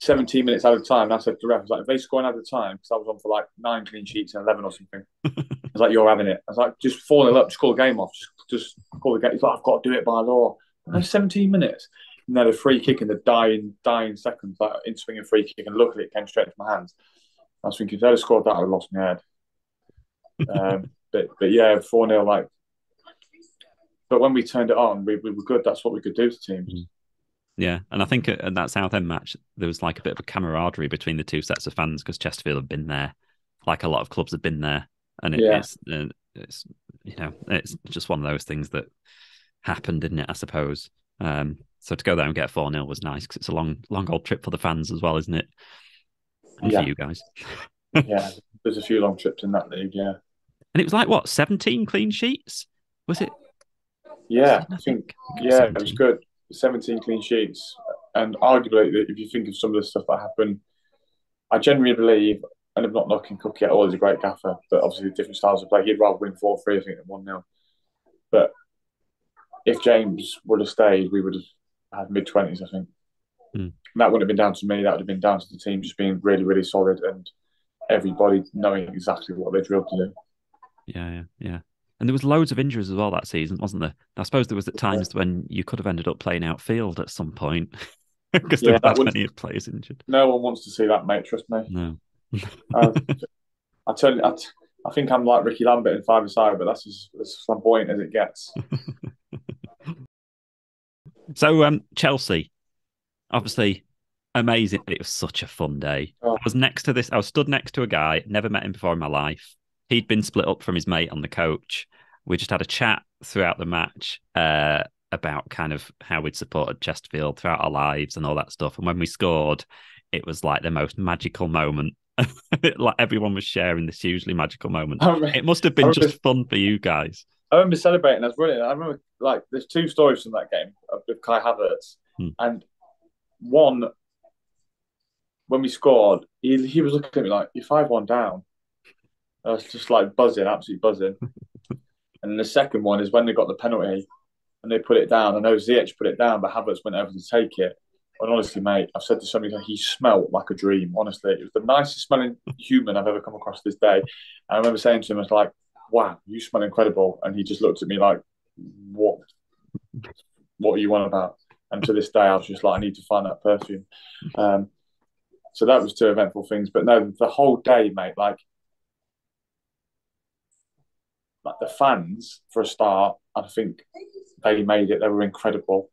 17 minutes out of time. And I said to the ref, I was like, if they score another time, because I was on for like nine clean sheets and 11 or something. I was like, you're having it. I was like, just 4 0 up, just call the game off. Just, just call the game. He's like, I've got to do it by law. And 17 minutes. And then a free kick in the dying, dying seconds, like in swinging free kick, and luckily it came straight into my hands. I was thinking, if they'd have scored that, I'd have lost my head. um, but, but yeah, 4 0, like, but when we turned it on, we, we were good. That's what we could do to teams. Mm. Yeah, and I think at that Southend match, there was like a bit of a camaraderie between the two sets of fans because Chesterfield had been there, like a lot of clubs had been there, and it, yeah. it's uh, it's you know it's just one of those things that happened, didn't it? I suppose. Um, so to go there and get four 0 was nice because it's a long long old trip for the fans as well, isn't it? And yeah. for you guys. yeah, there's a few long trips in that league. Yeah, and it was like what seventeen clean sheets? Was it? Yeah, I think yeah, 17. it was good. 17 clean sheets. And arguably, if you think of some of the stuff that happened, I genuinely believe, and I'm not knocking Cookie at all, he's a great gaffer, but obviously different styles of play. He'd rather win 4 3, I think, than 1 0. But if James would have stayed, we would have had mid 20s, I think. Mm. that wouldn't have been down to me, that would have been down to the team just being really, really solid and everybody knowing exactly what they're drilled to do. Yeah, yeah, yeah. And there was loads of injuries as well that season, wasn't there? I suppose there was at times when you could have ended up playing outfield at some point because yeah, there were that many players injured. No one wants to see that, mate. Trust me. No. uh, I I, I, think I'm like Rickie Lambert in five aside, but that's as, as flamboyant as it gets. so, um, Chelsea, obviously amazing. It was such a fun day. Oh. I was next to this. I was stood next to a guy. Never met him before in my life he'd been split up from his mate on the coach. We just had a chat throughout the match uh, about kind of how we'd supported Chesterfield throughout our lives and all that stuff. And when we scored, it was like the most magical moment. like everyone was sharing this hugely magical moment. Remember, it must have been remember, just fun for you guys. I remember celebrating. I was running. I remember like there's two stories from that game with Kai Havertz, hmm. and one when we scored, he, he was looking at me like, "You're five one down," I was just like buzzing, absolutely buzzing. and the second one is when they got the penalty and they put it down. I know Ziyech put it down, but Havertz went over to take it. And honestly, mate, I've said to somebody he smelt like a dream. Honestly, it was the nicest smelling human I've ever come across this day. And I remember saying to him, "I was like, wow, you smell incredible." And he just looked at me like, "What? What are you on about?" And to this day, I was just like, "I need to find that perfume." Um, so that was two eventful things. But no, the whole day, mate, like like the fans for a start, I think they made it. They were incredible.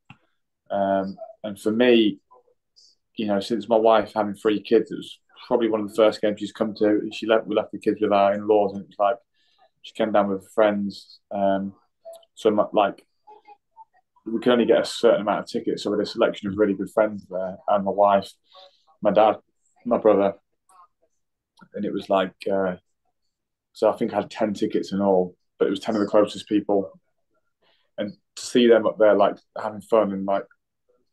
Um, and for me, you know, since my wife having three kids, it was probably one of the first games she's come to. She left we left the kids with our in laws, and it was like she came down with friends. Um, so like we could only get a certain amount of tickets. So we had a selection of really good friends there, and my wife, my dad, my brother, and it was like, uh, so I think I had ten tickets in all, but it was ten of the closest people, and to see them up there like having fun and like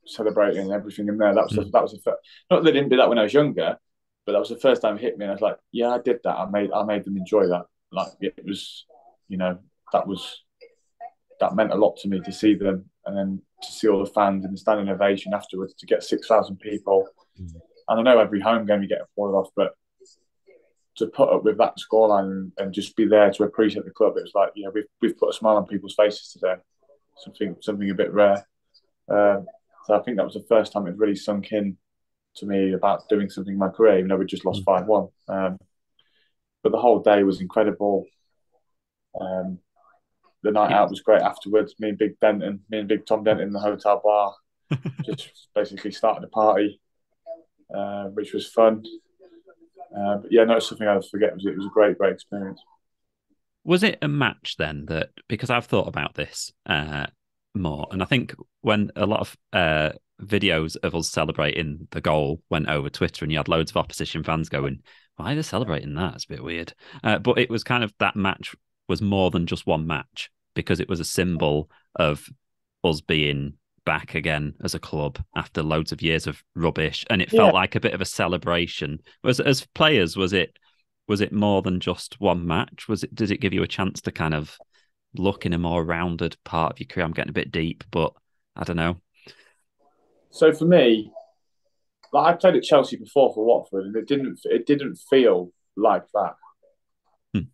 celebrating and everything in there, that was mm. the, that was the first. Not that they didn't do that when I was younger, but that was the first time it hit me, and I was like, yeah, I did that. I made I made them enjoy that. Like it was, you know, that was that meant a lot to me to see them and then to see all the fans and the standing ovation afterwards to get 6,000 people. Mm. And I know every home game you get applauded off, but to put up with that scoreline and, and just be there to appreciate the club, it was like, you know, we've, we've put a smile on people's faces today. Something something a bit rare. Um, so I think that was the first time it really sunk in to me about doing something in my career, even though we just lost mm. 5 1. Um, but the whole day was incredible. Um, the night out was great afterwards. Me and Big Denton, me and Big Tom Denton in the hotel bar, just basically started a party, uh, which was fun. Uh, but yeah, no, it's something I'll forget. It was, it was a great, great experience. Was it a match then that because I've thought about this uh, more, and I think when a lot of uh, videos of us celebrating the goal went over Twitter, and you had loads of opposition fans going, "Why are they celebrating that? It's a bit weird." Uh, but it was kind of that match was more than just one match because it was a symbol of us being back again as a club after loads of years of rubbish and it felt yeah. like a bit of a celebration. Was as players was it was it more than just one match? Was it did it give you a chance to kind of look in a more rounded part of your career? I'm getting a bit deep but i don't know. So for me like i played at chelsea before for watford and it didn't it didn't feel like that. Hmm.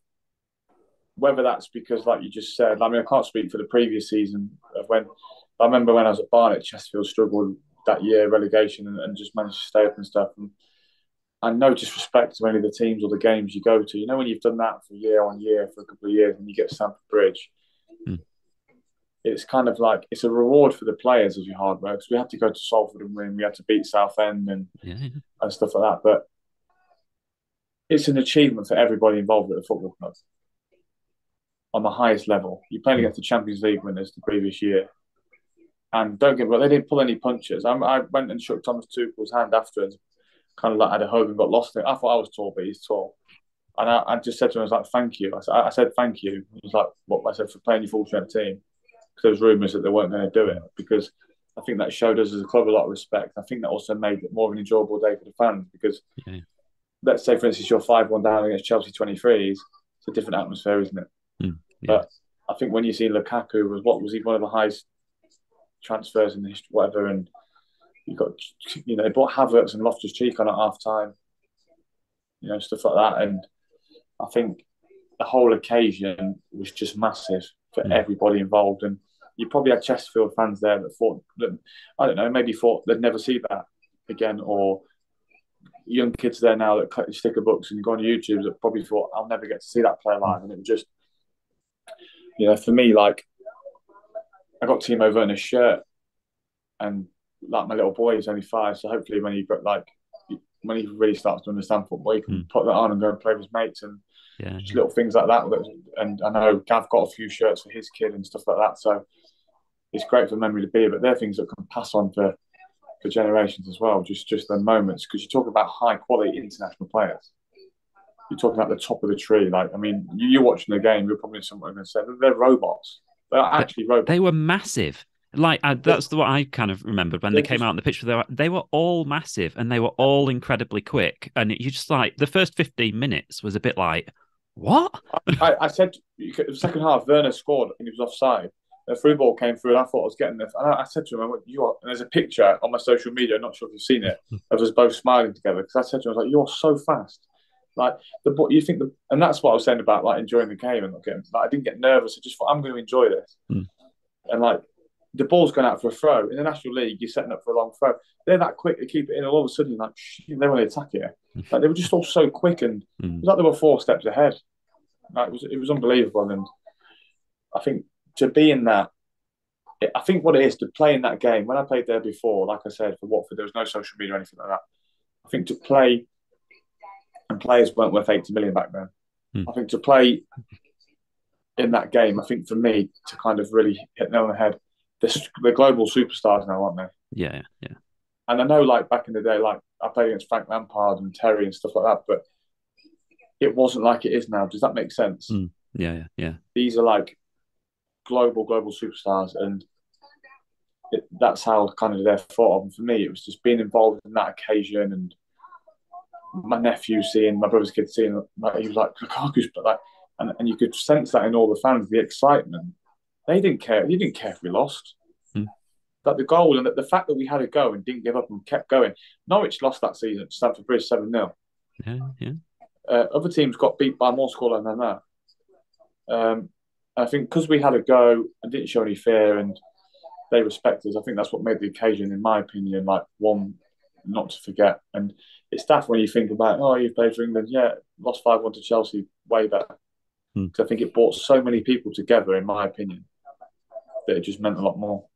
Whether that's because, like you just said, I mean, I can't speak for the previous season of when I remember when I was at Barnet, Chesterfield struggled that year, relegation, and, and just managed to stay up and stuff. And, and no disrespect to any of the teams or the games you go to. You know, when you've done that for year on year for a couple of years and you get Stamford Bridge, mm. it's kind of like it's a reward for the players of your hard work. So we had to go to Salford and win, we had to beat Southend and yeah. and stuff like that. But it's an achievement for everybody involved at the football club on the highest level. You're playing against the Champions League winners the previous year. And don't get me wrong, they didn't pull any punches. I, I went and shook Thomas Tuchel's hand afterwards, kind of like had a hug and got lost in it. I thought I was tall, but he's tall. And I, I just said to him, I was like, thank you. I said, I said thank you. He was like, what? I said, for playing your full strength team. Because there was rumours that they weren't going to do it. Because I think that showed us as a club a lot of respect. I think that also made it more of an enjoyable day for the fans. Because yeah. let's say, for instance, you're 5 1 down against Chelsea 23s, it's a different atmosphere, isn't it? Mm, yeah. But I think when you see Lukaku was what was he one of the highest transfers in the history, whatever, and you got you know they bought Havertz and Loftus Cheek on at half time, you know stuff like that, and I think the whole occasion was just massive for mm. everybody involved, and you probably had Chesterfield fans there that thought that I don't know maybe thought they'd never see that again, or young kids there now that collect sticker books and go on YouTube that probably thought I'll never get to see that play live, and it was just you know, for me, like I got Timo Werner's shirt, and like my little boy is only five, so hopefully when he got like when he really starts to understand football, he can mm. put that on and go and play with his mates and yeah, just little things like that. And I know Gav got a few shirts for his kid and stuff like that, so it's great for memory to be. But they're things that can pass on for for generations as well. Just just the moments because you talk about high quality international players you're talking about the top of the tree. Like, I mean, you, are watching the game, you're probably someone going to say they're robots. They're actually robots. They were massive. Like that's the what I kind of remembered when they came out on the pitch. They were, they were all massive and they were all incredibly quick. And you just like the first 15 minutes was a bit like, what? I, I said the second half, Werner scored and he was offside. A through ball came through, and I thought I was getting this. And I, I said to him, I went, "You are." And there's a picture on my social media. I'm not sure if you've seen it hmm. of us both smiling together because I said to him, "I was like, you're so fast." Like the you think the and that's what I was saying about like enjoying the game and not getting like I didn't get nervous. I just thought I'm going to enjoy this. Mm. And like the ball's gone out for a throw in the National League, you're setting up for a long throw. They're that quick to keep it in, and all of a sudden like they want to attack it. Hmm. Like they were just all so quick, and mm. it was like they were four steps ahead. Like, it was it was unbelievable, and I think to be in that. I think what it is to play in that game. When I played there before, like I said, for Watford, there was no social media or anything like that. I think to play and players weren't worth 80 million back then. Hmm. I think to play in that game, I think for me to kind of really hit nail on the head, the, the global superstars now, aren't they? Yeah, yeah. And I know, like back in the day, like I played against Frank Lampard and Terry and stuff like that, but it wasn't like it is now. Does that make sense? Mm. Yeah, yeah, yeah. These are like global, global superstars, and it, that's how kind of they're thought of. And for me, it was just being involved in that occasion, and my nephew seeing my brother's kid seeing like he was like Lukaku's, but like, and, and you could sense that in all the fans, the excitement. They didn't care. They didn't care if we lost. Hmm. But the goal and the, the, fact that we had a go and didn't give up and kept going. Norwich lost that season at Stamford Bridge 7 0. Yeah, yeah. Uh, other teams got beat by more scoreline than that. Um, I think because we had a go and didn't show any fear and they respect us, I think that's what made the occasion, in my opinion, like one not to forget. And it's tough when you think about, oh, you've played for England, yeah, lost 5 1 to Chelsea, way better. Because hmm. I think it brought so many people together, in my opinion, that it just meant a lot more.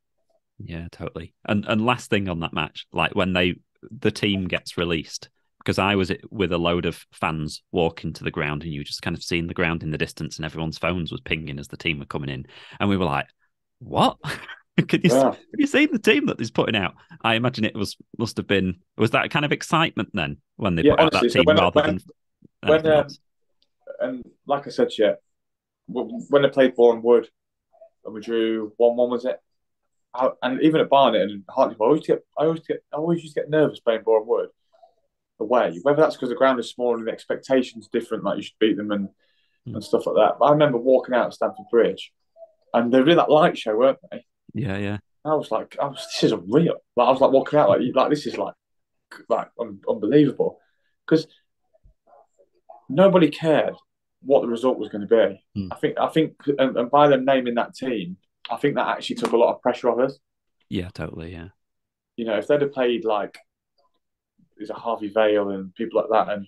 Yeah, totally. And and last thing on that match, like when they the team gets released, because I was with a load of fans walking to the ground, and you just kind of seeing the ground in the distance, and everyone's phones was pinging as the team were coming in, and we were like, "What? Can you yeah. have you seen the team that he's putting out? I imagine it was must have been was that kind of excitement then when they yeah, put honestly, out that team so when, rather when, than when um, and like I said, yeah, when they played Boreham Wood and we drew one one was it, and even at Barnet and Hartley, I always get I always get I always used to get nervous playing Boreham Wood away. Whether that's because the ground is smaller and the expectations different, like you should beat them and mm. and stuff like that. But I remember walking out at Stamford Bridge, and they were doing that light show, weren't they? Yeah, yeah. I was like, I was, this is unreal. Like I was like walking out, like, like this is like, like un- unbelievable, because nobody cared what the result was going to be. Mm. I think, I think, and, and, by them naming that team, I think that actually took a lot of pressure off us. Yeah, totally. Yeah. You know, if they'd have played like, there's a Harvey Vale and people like that, and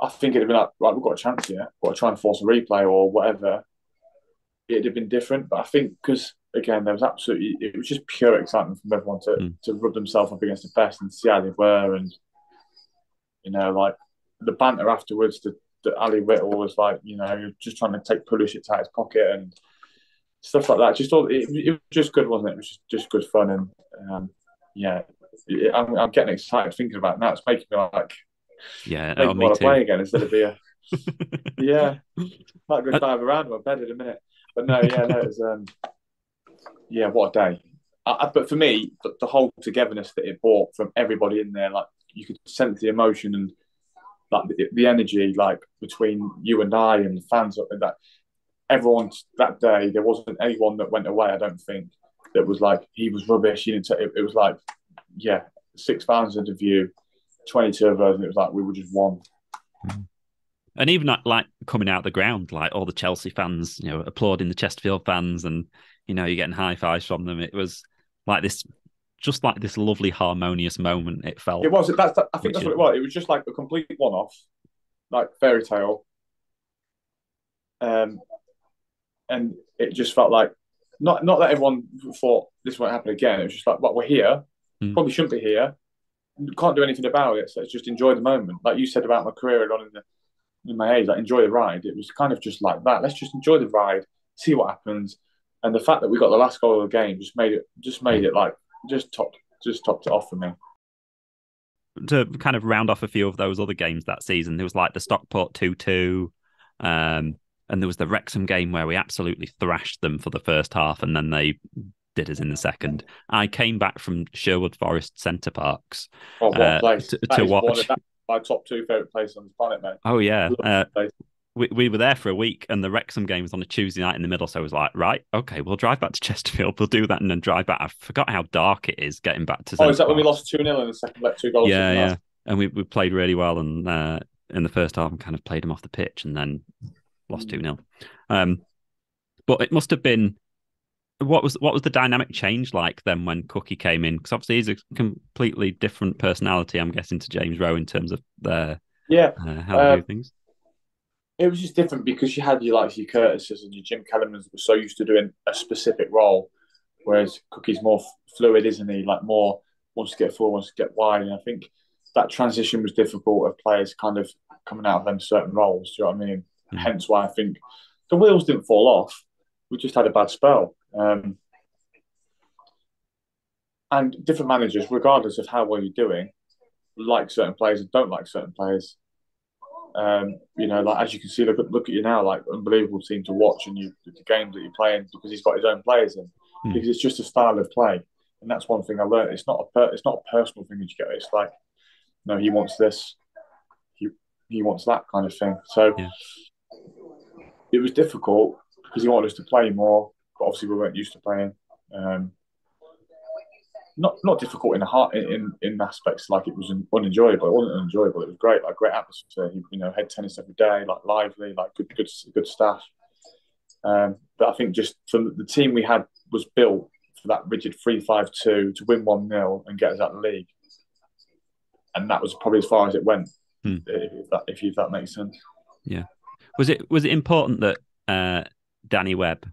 I think it'd have been like, right, we've got a chance here. We've got to try and force a replay or whatever. It'd have been different, but I think because again, there was absolutely it was just pure excitement from everyone to mm. to rub themselves up against the best and see how they were, and you know, like the banter afterwards. that Ali Whittle was like, you know, just trying to take Pulisic out his pocket and stuff like that. Just all it, it was just good, wasn't it? It was just, just good fun, and um, yeah, it, I'm, I'm getting excited thinking about it now. It's making me like, yeah, I want to play again instead of be a yeah, might go dive around my bed in a minute. But no, yeah, no, it was um, yeah, what a day. I, but for me, the, the, whole togetherness that it brought from everybody in there, like you could sense the emotion and like the, the energy, like between you and I and the fans. That everyone that day, there wasn't anyone that went away. I don't think that was like he was rubbish. He didn't. T- it, it was like, yeah, six fans of view, twenty-two of us, and it was like we were just one. Mm-hmm. And even like coming out the ground, like all the Chelsea fans, you know, applauding the Chesterfield fans, and you know, you're getting high fives from them. It was like this, just like this lovely harmonious moment. It felt. It was. That's. That, I think that's what it was. It was just like a complete one-off, like fairy tale. Um, and it just felt like not not that everyone thought this won't happen again. It was just like, well, we're here. Mm. Probably shouldn't be here. Can't do anything about it. So it's just enjoy the moment, like you said about my career and on in the in my age, like enjoy the ride. It was kind of just like that. Let's just enjoy the ride, see what happens and the fact that we got the last goal of the game just made it just made it like just topped just topped it off for me. To kind of round off a few of those other games that season, there was like the Stockport two two, um, and there was the Wrexham game where we absolutely thrashed them for the first half, and then they did us in the second. I came back from Sherwood Forest Center Parcs oh, uh, to, to watch. my top two favorite places on the planet, mate. Oh yeah, uh, we, we were there for a week and the Wrexham game was on a Tuesday night in the middle. So I was like, right, okay, we'll drive back to Chesterfield. We'll do that and then drive back. I forgot how dark it is getting back to. Oh, is that when we lost 2 0 in the second leg, two goals? Yeah, yeah. And we, we played really well and uh, in the first half and kind of played them off the pitch and then lost 2 0. Um, but it must have been. What was what was the dynamic change like then when Cookie came in? Because obviously he's a completely different personality, I'm guessing, to James Rowe in terms of their yeah uh, how they do things it was just different because you had your like your Curtises and your Jim Kellermanns were so used to doing a specific role, whereas Cookie's more fluid, isn't he? Like more wants to get forward, wants to get wide, and I think that transition was difficult of players kind of coming out of them certain roles. Do you know what I mean? Mm-hmm. Hence why I think the wheels didn't fall off. We just had a bad spell. Um, and different managers, regardless of how well you're doing, like certain players and don't like certain players. Um, you know, like as you can see, look, look at you now, like unbelievable team to watch, and you the games that you're playing because he's got his own players in, mm. because it's just a style of play, and that's one thing I learned. It's not a per, it's not a personal thing that you get. It's like, no, he wants this, he he wants that kind of thing. So yeah. it was difficult because he wanted us to play more, but obviously we weren't used to playing. Um, not not difficult in the heart in, in aspects like it was unenjoyable. It wasn't unenjoyable. It was great, like great atmosphere. You know, head tennis every day, like lively, like good good good staff. Um, but I think just from the team we had was built for that rigid three five two to win one 0 and get us out of the league, and that was probably as far as it went. Hmm. If that if, if that makes sense. Yeah. Was it was it important that uh, Danny Webb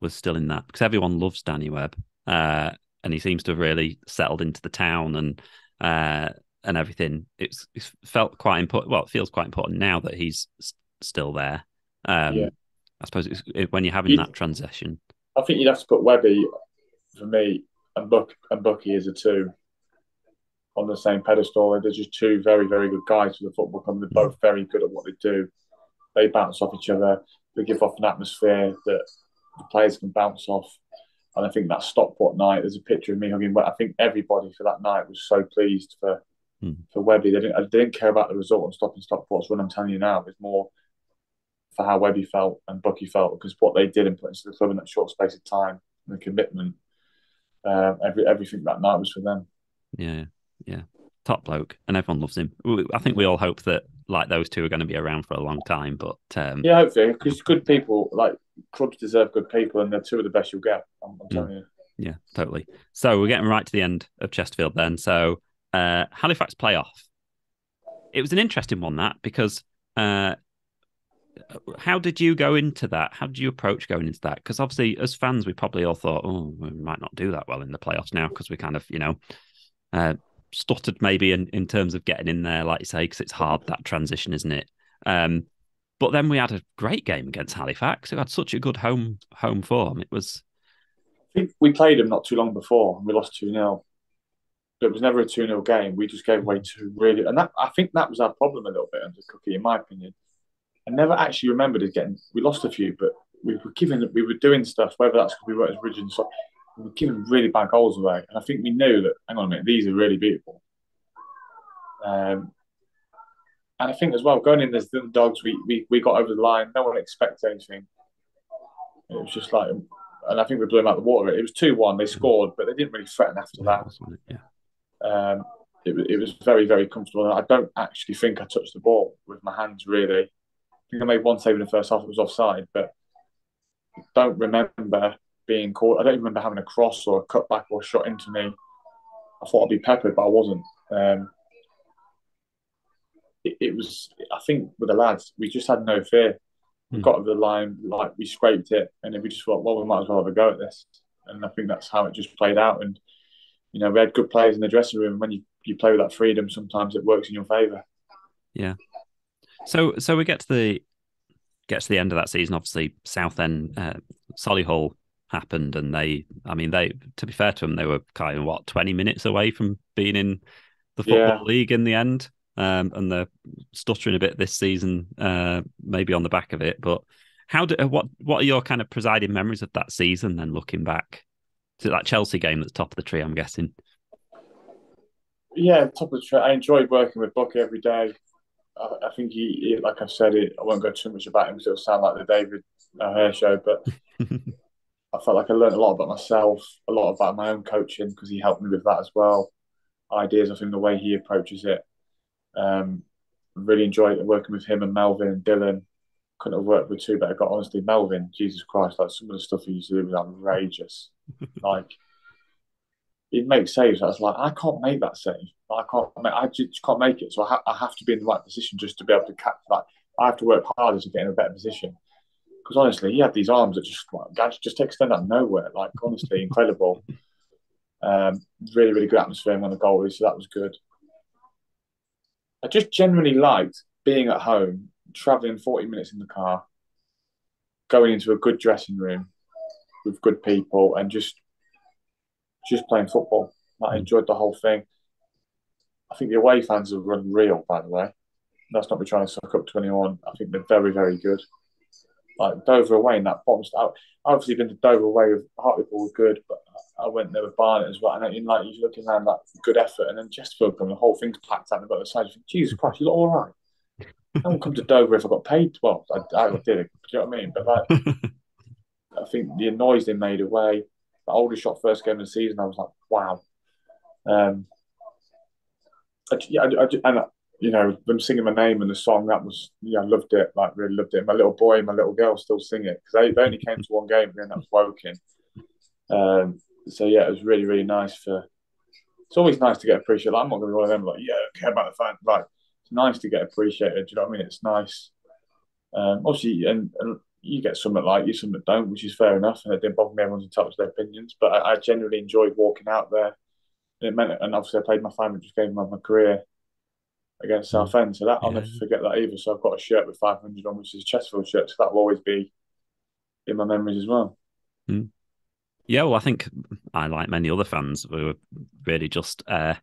was still in that because everyone loves Danny Webb. Uh, and he seems to have really settled into the town and uh, and everything. It's, it's, felt quite important. Well, it feels quite important now that he's s- still there. Um, yeah. I suppose it, when you're having you, that transition. I think you'd have to put Webby for me and Buck and Bucky as a two on the same pedestal. They're just two very, very good guys for the football club. They're both very good at what they do. They bounce off each other. They give off an atmosphere that the players can bounce off. And I think that Stockport night, there's a picture of me hugging. But I think everybody for that night was so pleased for mm. for Webby. They didn't, they didn't care about the result and stopping Stockport's run. I'm telling you now, it was more for how Webby felt and Bucky felt because what they did and put into the club in that short space of time, and the commitment, uh, every everything that night was for them. Yeah, yeah, top bloke, and everyone loves him. I think we all hope that like those two are going to be around for a long time. But um... yeah, hopefully, because good people like clubs deserve good people, and they're two of the best you'll get. I'm, I'm telling you. Yeah, totally. So we're getting right to the end of Chesterfield then. So uh, Halifax playoff. It was an interesting one that because uh, how did you go into that? How did you approach going into that? Because obviously, as fans, we probably all thought, oh, we might not do that well in the playoffs now because we kind of, you know, uh, stuttered maybe in, in terms of getting in there, like you say, because it's hard that transition, isn't it? Um, but then we had a great game against Halifax, who had such a good home home form. It was. I think we played them not too long before, and we lost two 0 It was never a two 0 game. We just gave away two really, and that I think that was our problem a little bit under Cookie, in my opinion. I never actually remembered it getting. We lost a few, but we were giving, we were doing stuff. Whether that's because we weren't as rigid, so we were giving really bad goals away, and I think we knew that. Hang on a minute, these are really beautiful. Um, and I think as well, going in as the dogs, we, we, we got over the line. No one expected anything. It was just like, and I think we blew them out the water. It was 2 1. They scored, but they didn't really threaten after that. Yeah. Um, it, it was very, very comfortable. I don't actually think I touched the ball with my hands, really. I think I made one save in the first half. It was offside, but I don't remember being caught. I don't even remember having a cross or a cutback or a shot into me. I thought I'd be peppered, but I wasn't. Um, it, it, was, I think, with the lads, we just had no fear. We mm. got over the line, like we scraped it, and then we just thought, well, we might as well have a go at this. And I think that's how it just played out. And you know, we had good players in the dressing room. And when you, you play with that freedom, sometimes it works in your favour. Yeah. So so we get to the get to the end of that season. Obviously, Southend, uh, Solihull happened, and they, I mean, they to be fair to them, they were kind of what twenty minutes away from being in the football yeah. league in the end um, and they're stuttering a bit this season, uh, maybe on the back of it. But how do what what are your kind of presiding memories of that season? Then looking back to that Chelsea game that's top of the tree, I'm guessing. Yeah, top of the tree. I enjoyed working with Bucky every day. I, I think he, he, like I've said, it. I won't go too much about him because it'll sound like the David O'Hare show, but. I felt like I learned a lot about myself, a lot about my own coaching because he helped me with that as well. Ideas of him, the way he approaches it. Um, really enjoyed working with him and Melvin and Dylan. Couldn't have worked with two better guys. Honestly, Melvin, Jesus Christ, like some of the stuff he used to do was outrageous. like he'd make saves. I was like, I can't make that save. I can't. Make, I just can't make it. So I, ha- I have to be in the right position just to be able to catch. Like I have to work harder to get in a better position. Because honestly, he had these arms that just like, just extend out nowhere. Like honestly, incredible. Um, really, really good atmosphere when the goal so that was good. I just generally liked being at home, traveling 40 minutes in the car, going into a good dressing room with good people and just just playing football. I mm. enjoyed the whole thing. I think the away fans are unreal, by the way. That's not me trying to suck up to anyone. I think they're very, very good. Like Dover away in that bottom. I've obviously been to Dover away with Hartlepool were good, but I went there with Barnet as well. And in like you're looking around that good effort, and then Chesterfield come, the whole thing's packed out the side. You think, Jesus Christ, you look all right. I won't come to Dover if I got paid. Well, I, I did it. Do you know what I mean? But like, I think the noise they made away, the oldest shot first game of the season, I was like, wow. Um, I, yeah, I, I, and you know, them singing my name and the song, that was, yeah, I loved it, like, really loved it. My little boy and my little girl still sing it because they, they only came to one game and that was Woking. Um, so, yeah, it was really, really nice for, it's always nice to get appreciated. Like, I'm not going to be one of them, like, yeah, I care about the fans. Like, it's nice to get appreciated. Do you know what I mean? It's nice. Um, obviously, and, and you get some that like you, some that don't, which is fair enough. And it didn't bother me. Everyone's entitled to their opinions. But I, I genuinely enjoyed walking out there. And it meant, and obviously, I played my final game of my career against. Southend. So that I'll never forget that either. So I've got a shirt with 500 on, which is a Chesterfield shirt. So that will always be in my memories as well. Mm. Yeah, well, I think I like many other fans who are really just. Uh,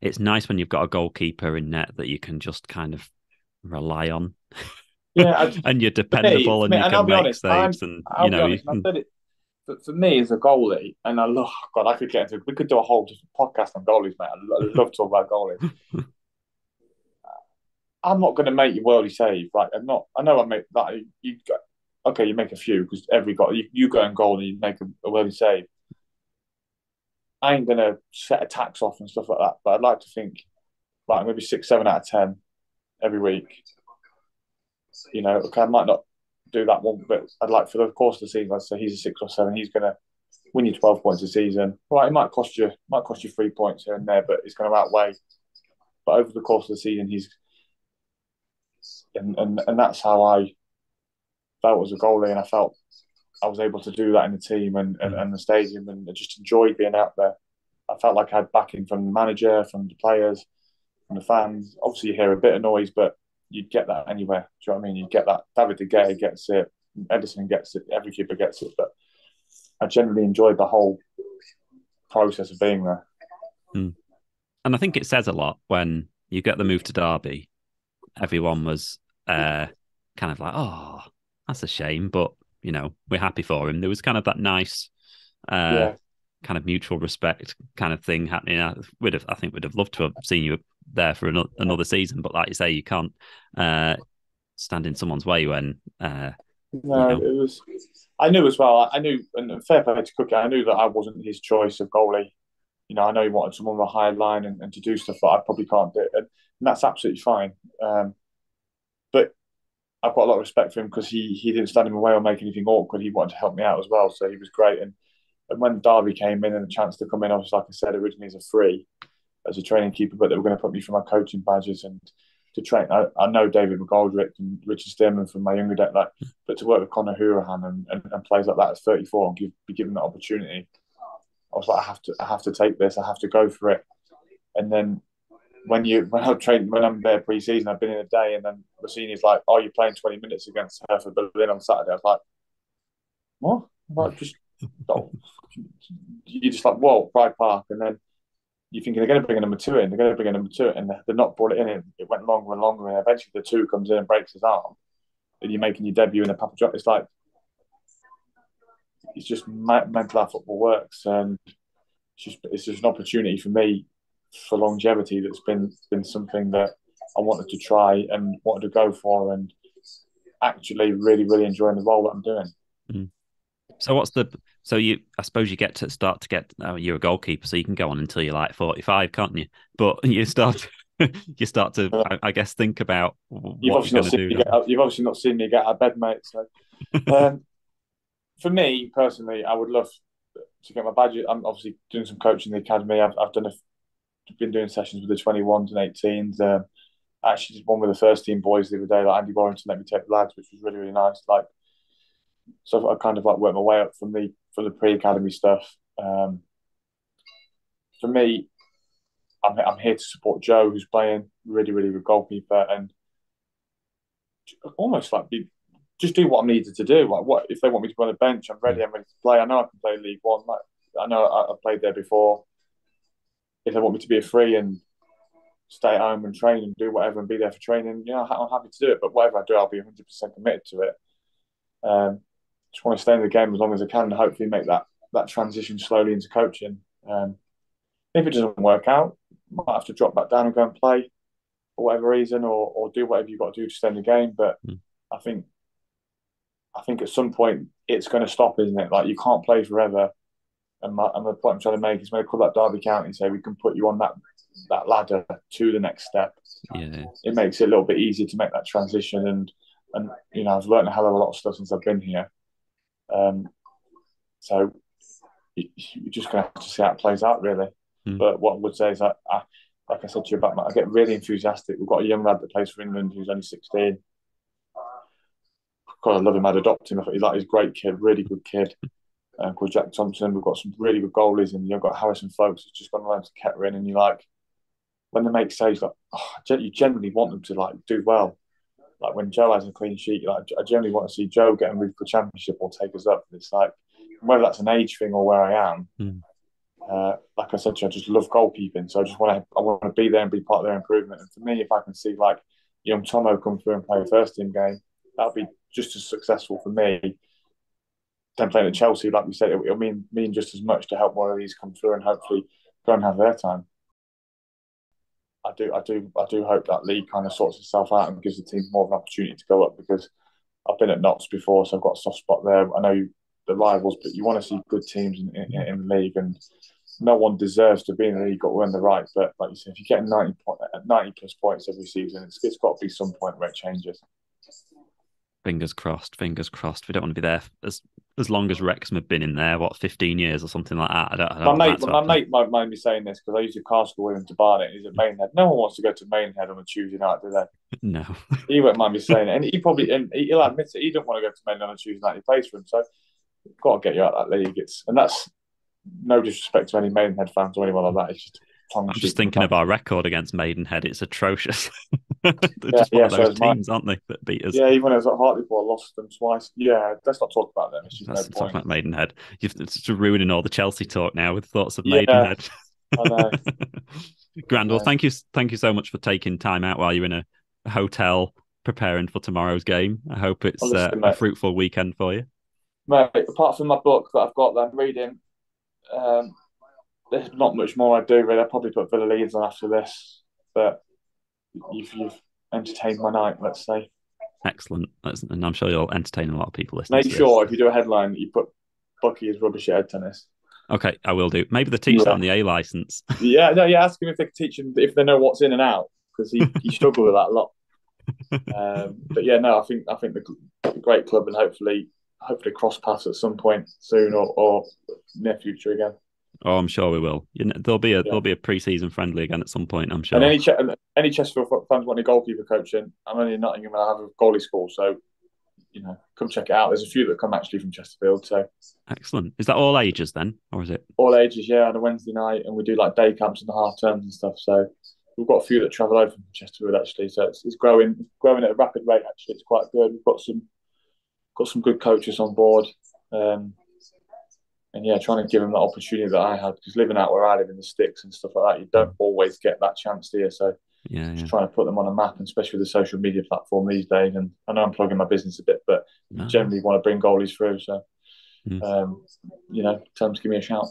it's nice when you've got a goalkeeper in net that you can just kind of rely on. Yeah, and you're dependable me, and you and can make honest, saves, I'm, and you know. Honest, you can... for, for me as a goalie, and I love God, I could get into. We could do a whole podcast on goalies, mate. I love to talk about goalies. I'm not going to make you worldly save. Like I'm not. I know I make that. You go, okay, you make a few because every goal you, you go and goal and you make a, a worldly save. I ain't to set attacks off and stuff like that. But I'd like to think like maybe six, seven out of ten every week. You know, okay, I might not do that one, but I'd like for the course of the season. I'd say he's a six or seven. He's to win you twelve points a season. Right, it might cost you might cost you three points here and there, but it's to outweigh. But over the course of the season, he's and, and and that's how I felt as a goalie, and I felt I was able to do that in the team and, and, and the stadium, and I just enjoyed being out there. I felt like I had backing from the manager, from the players, from the fans. Obviously, you hear a bit of noise, but you'd get that anywhere. Do you know what I mean? You get that. David De Gea gets it. Ederson gets it. Every keeper gets it. But I generally enjoyed the whole process of being there. Mm. And I think it says a lot when you get the move to Derby. Everyone was uh, kind of like, oh, that's a shame, but you know, we're happy for him. There was kind of that nice, uh, yeah. kind of mutual respect kind of thing happening. I would have, I think, would have loved to have seen you there for another, another season, but like you say, you can't uh, stand in someone's way when. Uh, no, you know. it was. I knew as well. I knew, and fair play to Cookie. I knew that I wasn't his choice of goalie. You know, I know he wanted someone with a high line and, and to do stuff that I probably can't do, and, and that's absolutely fine. Um, but I've got a lot of respect for him because he he didn't stand in my way or make anything awkward. He wanted to help me out as well, so he was great. And and when Derby came in and the chance to come in, obviously, like I said, originally as a free, as a training keeper, but they were going to put me for my coaching badges and to train. I, I know David McGoldrick and Richard Stearman from my younger days, like, but to work with Conor Hourihane and, and, and players like that at 34 and give, be given that opportunity, I was like, I have to, I have to take this. I have to go for it. And then when you when I train when I'm there pre-season, I've been in a day, and then the Rossini's like, "Oh, you're playing 20 minutes against Hertha Berlin on Saturday." I was like, "What?" I'm like just oh. you're just like, "Whoa, Pride Park," and then you think they're going to bring a number two in, they're going to bring a number two, in, and they're not brought it in. It went longer and longer, and eventually the two comes in and breaks his arm, and you're making your debut in a Papa John. It's like it's just mental how football works, and it's just it's just an opportunity for me for longevity that's been been something that I wanted to try and wanted to go for and actually really really enjoying the role that I'm doing. Mm. So what's the so you I suppose you get to start to get uh, you're a goalkeeper so you can go on until you're like 45 can't you but you start you start to I, I, guess think about you've obviously, not seen, get, you've obviously not seen me get out of bed mate so um, for me personally I would love to get my badge I'm obviously doing some coaching in the academy I've, I've done a been doing sessions with the 21s and 18s. Um, I actually did one with the first team boys the other day. Like Andy Warrington let me take the lads, which was really really nice. Like, so I kind of like worked my way up from the from the pre academy stuff. Um, for me, I'm I'm here to support Joe, who's playing really really good goalkeeper, and almost like be just do what I'm needed to do. Like, what if they want me to run on the bench? I'm ready. I'm ready to play. I know I can play League One. Like, I know I, have played there before if they want me to be a free and stay at home and train and do whatever and be there for training, you know, I'm happy to do it. But whatever I do, I'll be 100% committed to it. Um, just want to stay in the game as long as I can and hopefully make that that transition slowly into coaching. Um, if it doesn't work out, might have to drop back down and go and play for whatever reason, or or do whatever you've got to do to stay in the game. But mm. I think I think at some point it's going to stop, isn't it? Like you can't play forever. And, my, and the point I'm trying to make is when I call that Derby County and say we can put you on that that ladder to the next step. Yeah. It makes it a little bit easier to make that transition. And and you know I've learned a hell of a lot of stuff since I've been here. Um, so you're just going to have to see how it plays out, really. Mm. But what I would say is that, I, like I said to you about, I get really enthusiastic. We've got a young lad that plays for England who's only 16. God, I love him. I'd adopt him. I thought he's like he's a great kid, really good kid. Um, called Jack Thompson. We've got some really good goalies, and you've got Harrison Folks who's just gone around to Kettering, and you're like when they make saves, like oh, you generally want them to like do well. Like when Joe has a clean sheet, like I generally want to see Joe get a move for championship or take us up. It's like whether that's an age thing or where I am. Mm. Uh, like I said, you, I just love goalkeeping, so I just want to I want to be there and be part of their improvement. And for me, if I can see like young Tomo come through and play a first team game, that'll be just as successful for me. Playing at Chelsea, like we said, it, will mean mean just as much to help one of these come through and hopefully go and have their time. I do, I do, I do hope that league kind of sorts itself out and gives the team more of an opportunity to go up because I've been at Notts before, so I've got a soft spot there. I know the rivals, but you want to see good teams in, in, in, the league, and no one deserves to be in the league or win the right. But like you said, if you get 90, point, 90 plus points every season, it's, it's got to be some point where it changes. Fingers crossed, fingers crossed. We don't want to be there as as long as Wrexham have been in there, what, 15 years or something like that. I don't, I don't my mate, my mate might mind me saying this because I used to school with him to Barnet. He's at Maidenhead. No one wants to go to Maidenhead on a Tuesday night, do they? No. he won't mind me saying it. And he probably, and he'll admit it, he don't want to go to Maidenhead on a Tuesday night. He plays for him. So got to get you out of that league. It's and that's no disrespect to any Maidenhead fans or anyone like that. It's just I'm just thinking of our record against Maidenhead. It's atrocious. They're yeah, just one yeah, of those so teams, aren't they, that beat us? Yeah, even when I was at Hartlepool, I lost them twice. Yeah, let's not talk about them. It's just let's no talk about Maidenhead. You've it's ruining all the Chelsea talk now with thoughts of yeah, Maidenhead. I know. Grand. Well, thank you, thank you so much for taking time out while you're in a hotel preparing for tomorrow's game. I hope it's uh, a fruitful weekend for you mate, apart from my book that I've got that I'm reading, um, there's not much more I do really. I'll probably put Villa Leeds on after this, but you've, you've entertained my night, let's say. Excellent. And I'm sure you'll entertain a lot of people listening. Make sure if you do a headline, you put Bucky is rubbish at head tennis. Okay, I will do. Maybe they teach yeah. that on the A license. yeah, no, yeah. Ask him if they can teach him if they know what's in and out because he, he struggled with that a lot. Um, but yeah, no, I think I think the great club and hopefully hopefully cross paths at some point soon or, or near future again. Oh, I'm sure we will. You know, there'll be a yeah. there'll be a pre-season friendly again at some point. I'm sure. And any any Chesterfield fans want a goalkeeper coaching, I'm only in Nottingham and I have a goalie school, so you know, come check it out. There's a few that come actually from Chesterfield. So excellent. Is that all ages then, or is it all ages? Yeah, on a Wednesday night, and we do like day camps in the half terms and stuff. So we've got a few that travel over from Chesterfield actually. So it's, it's growing, growing at a rapid rate. Actually, it's quite good. We've got some got some good coaches on board. Um, and yeah, trying to give them that opportunity that I had because living out where I live in the sticks and stuff like that, you don't always get that chance, do you? So yeah, just trying to put them on a map, and especially with the social media platform these days. And I know I'm plugging my business a bit, but no. generally want to bring goalies through. So, mm. um, you know, tell them to give me a shout.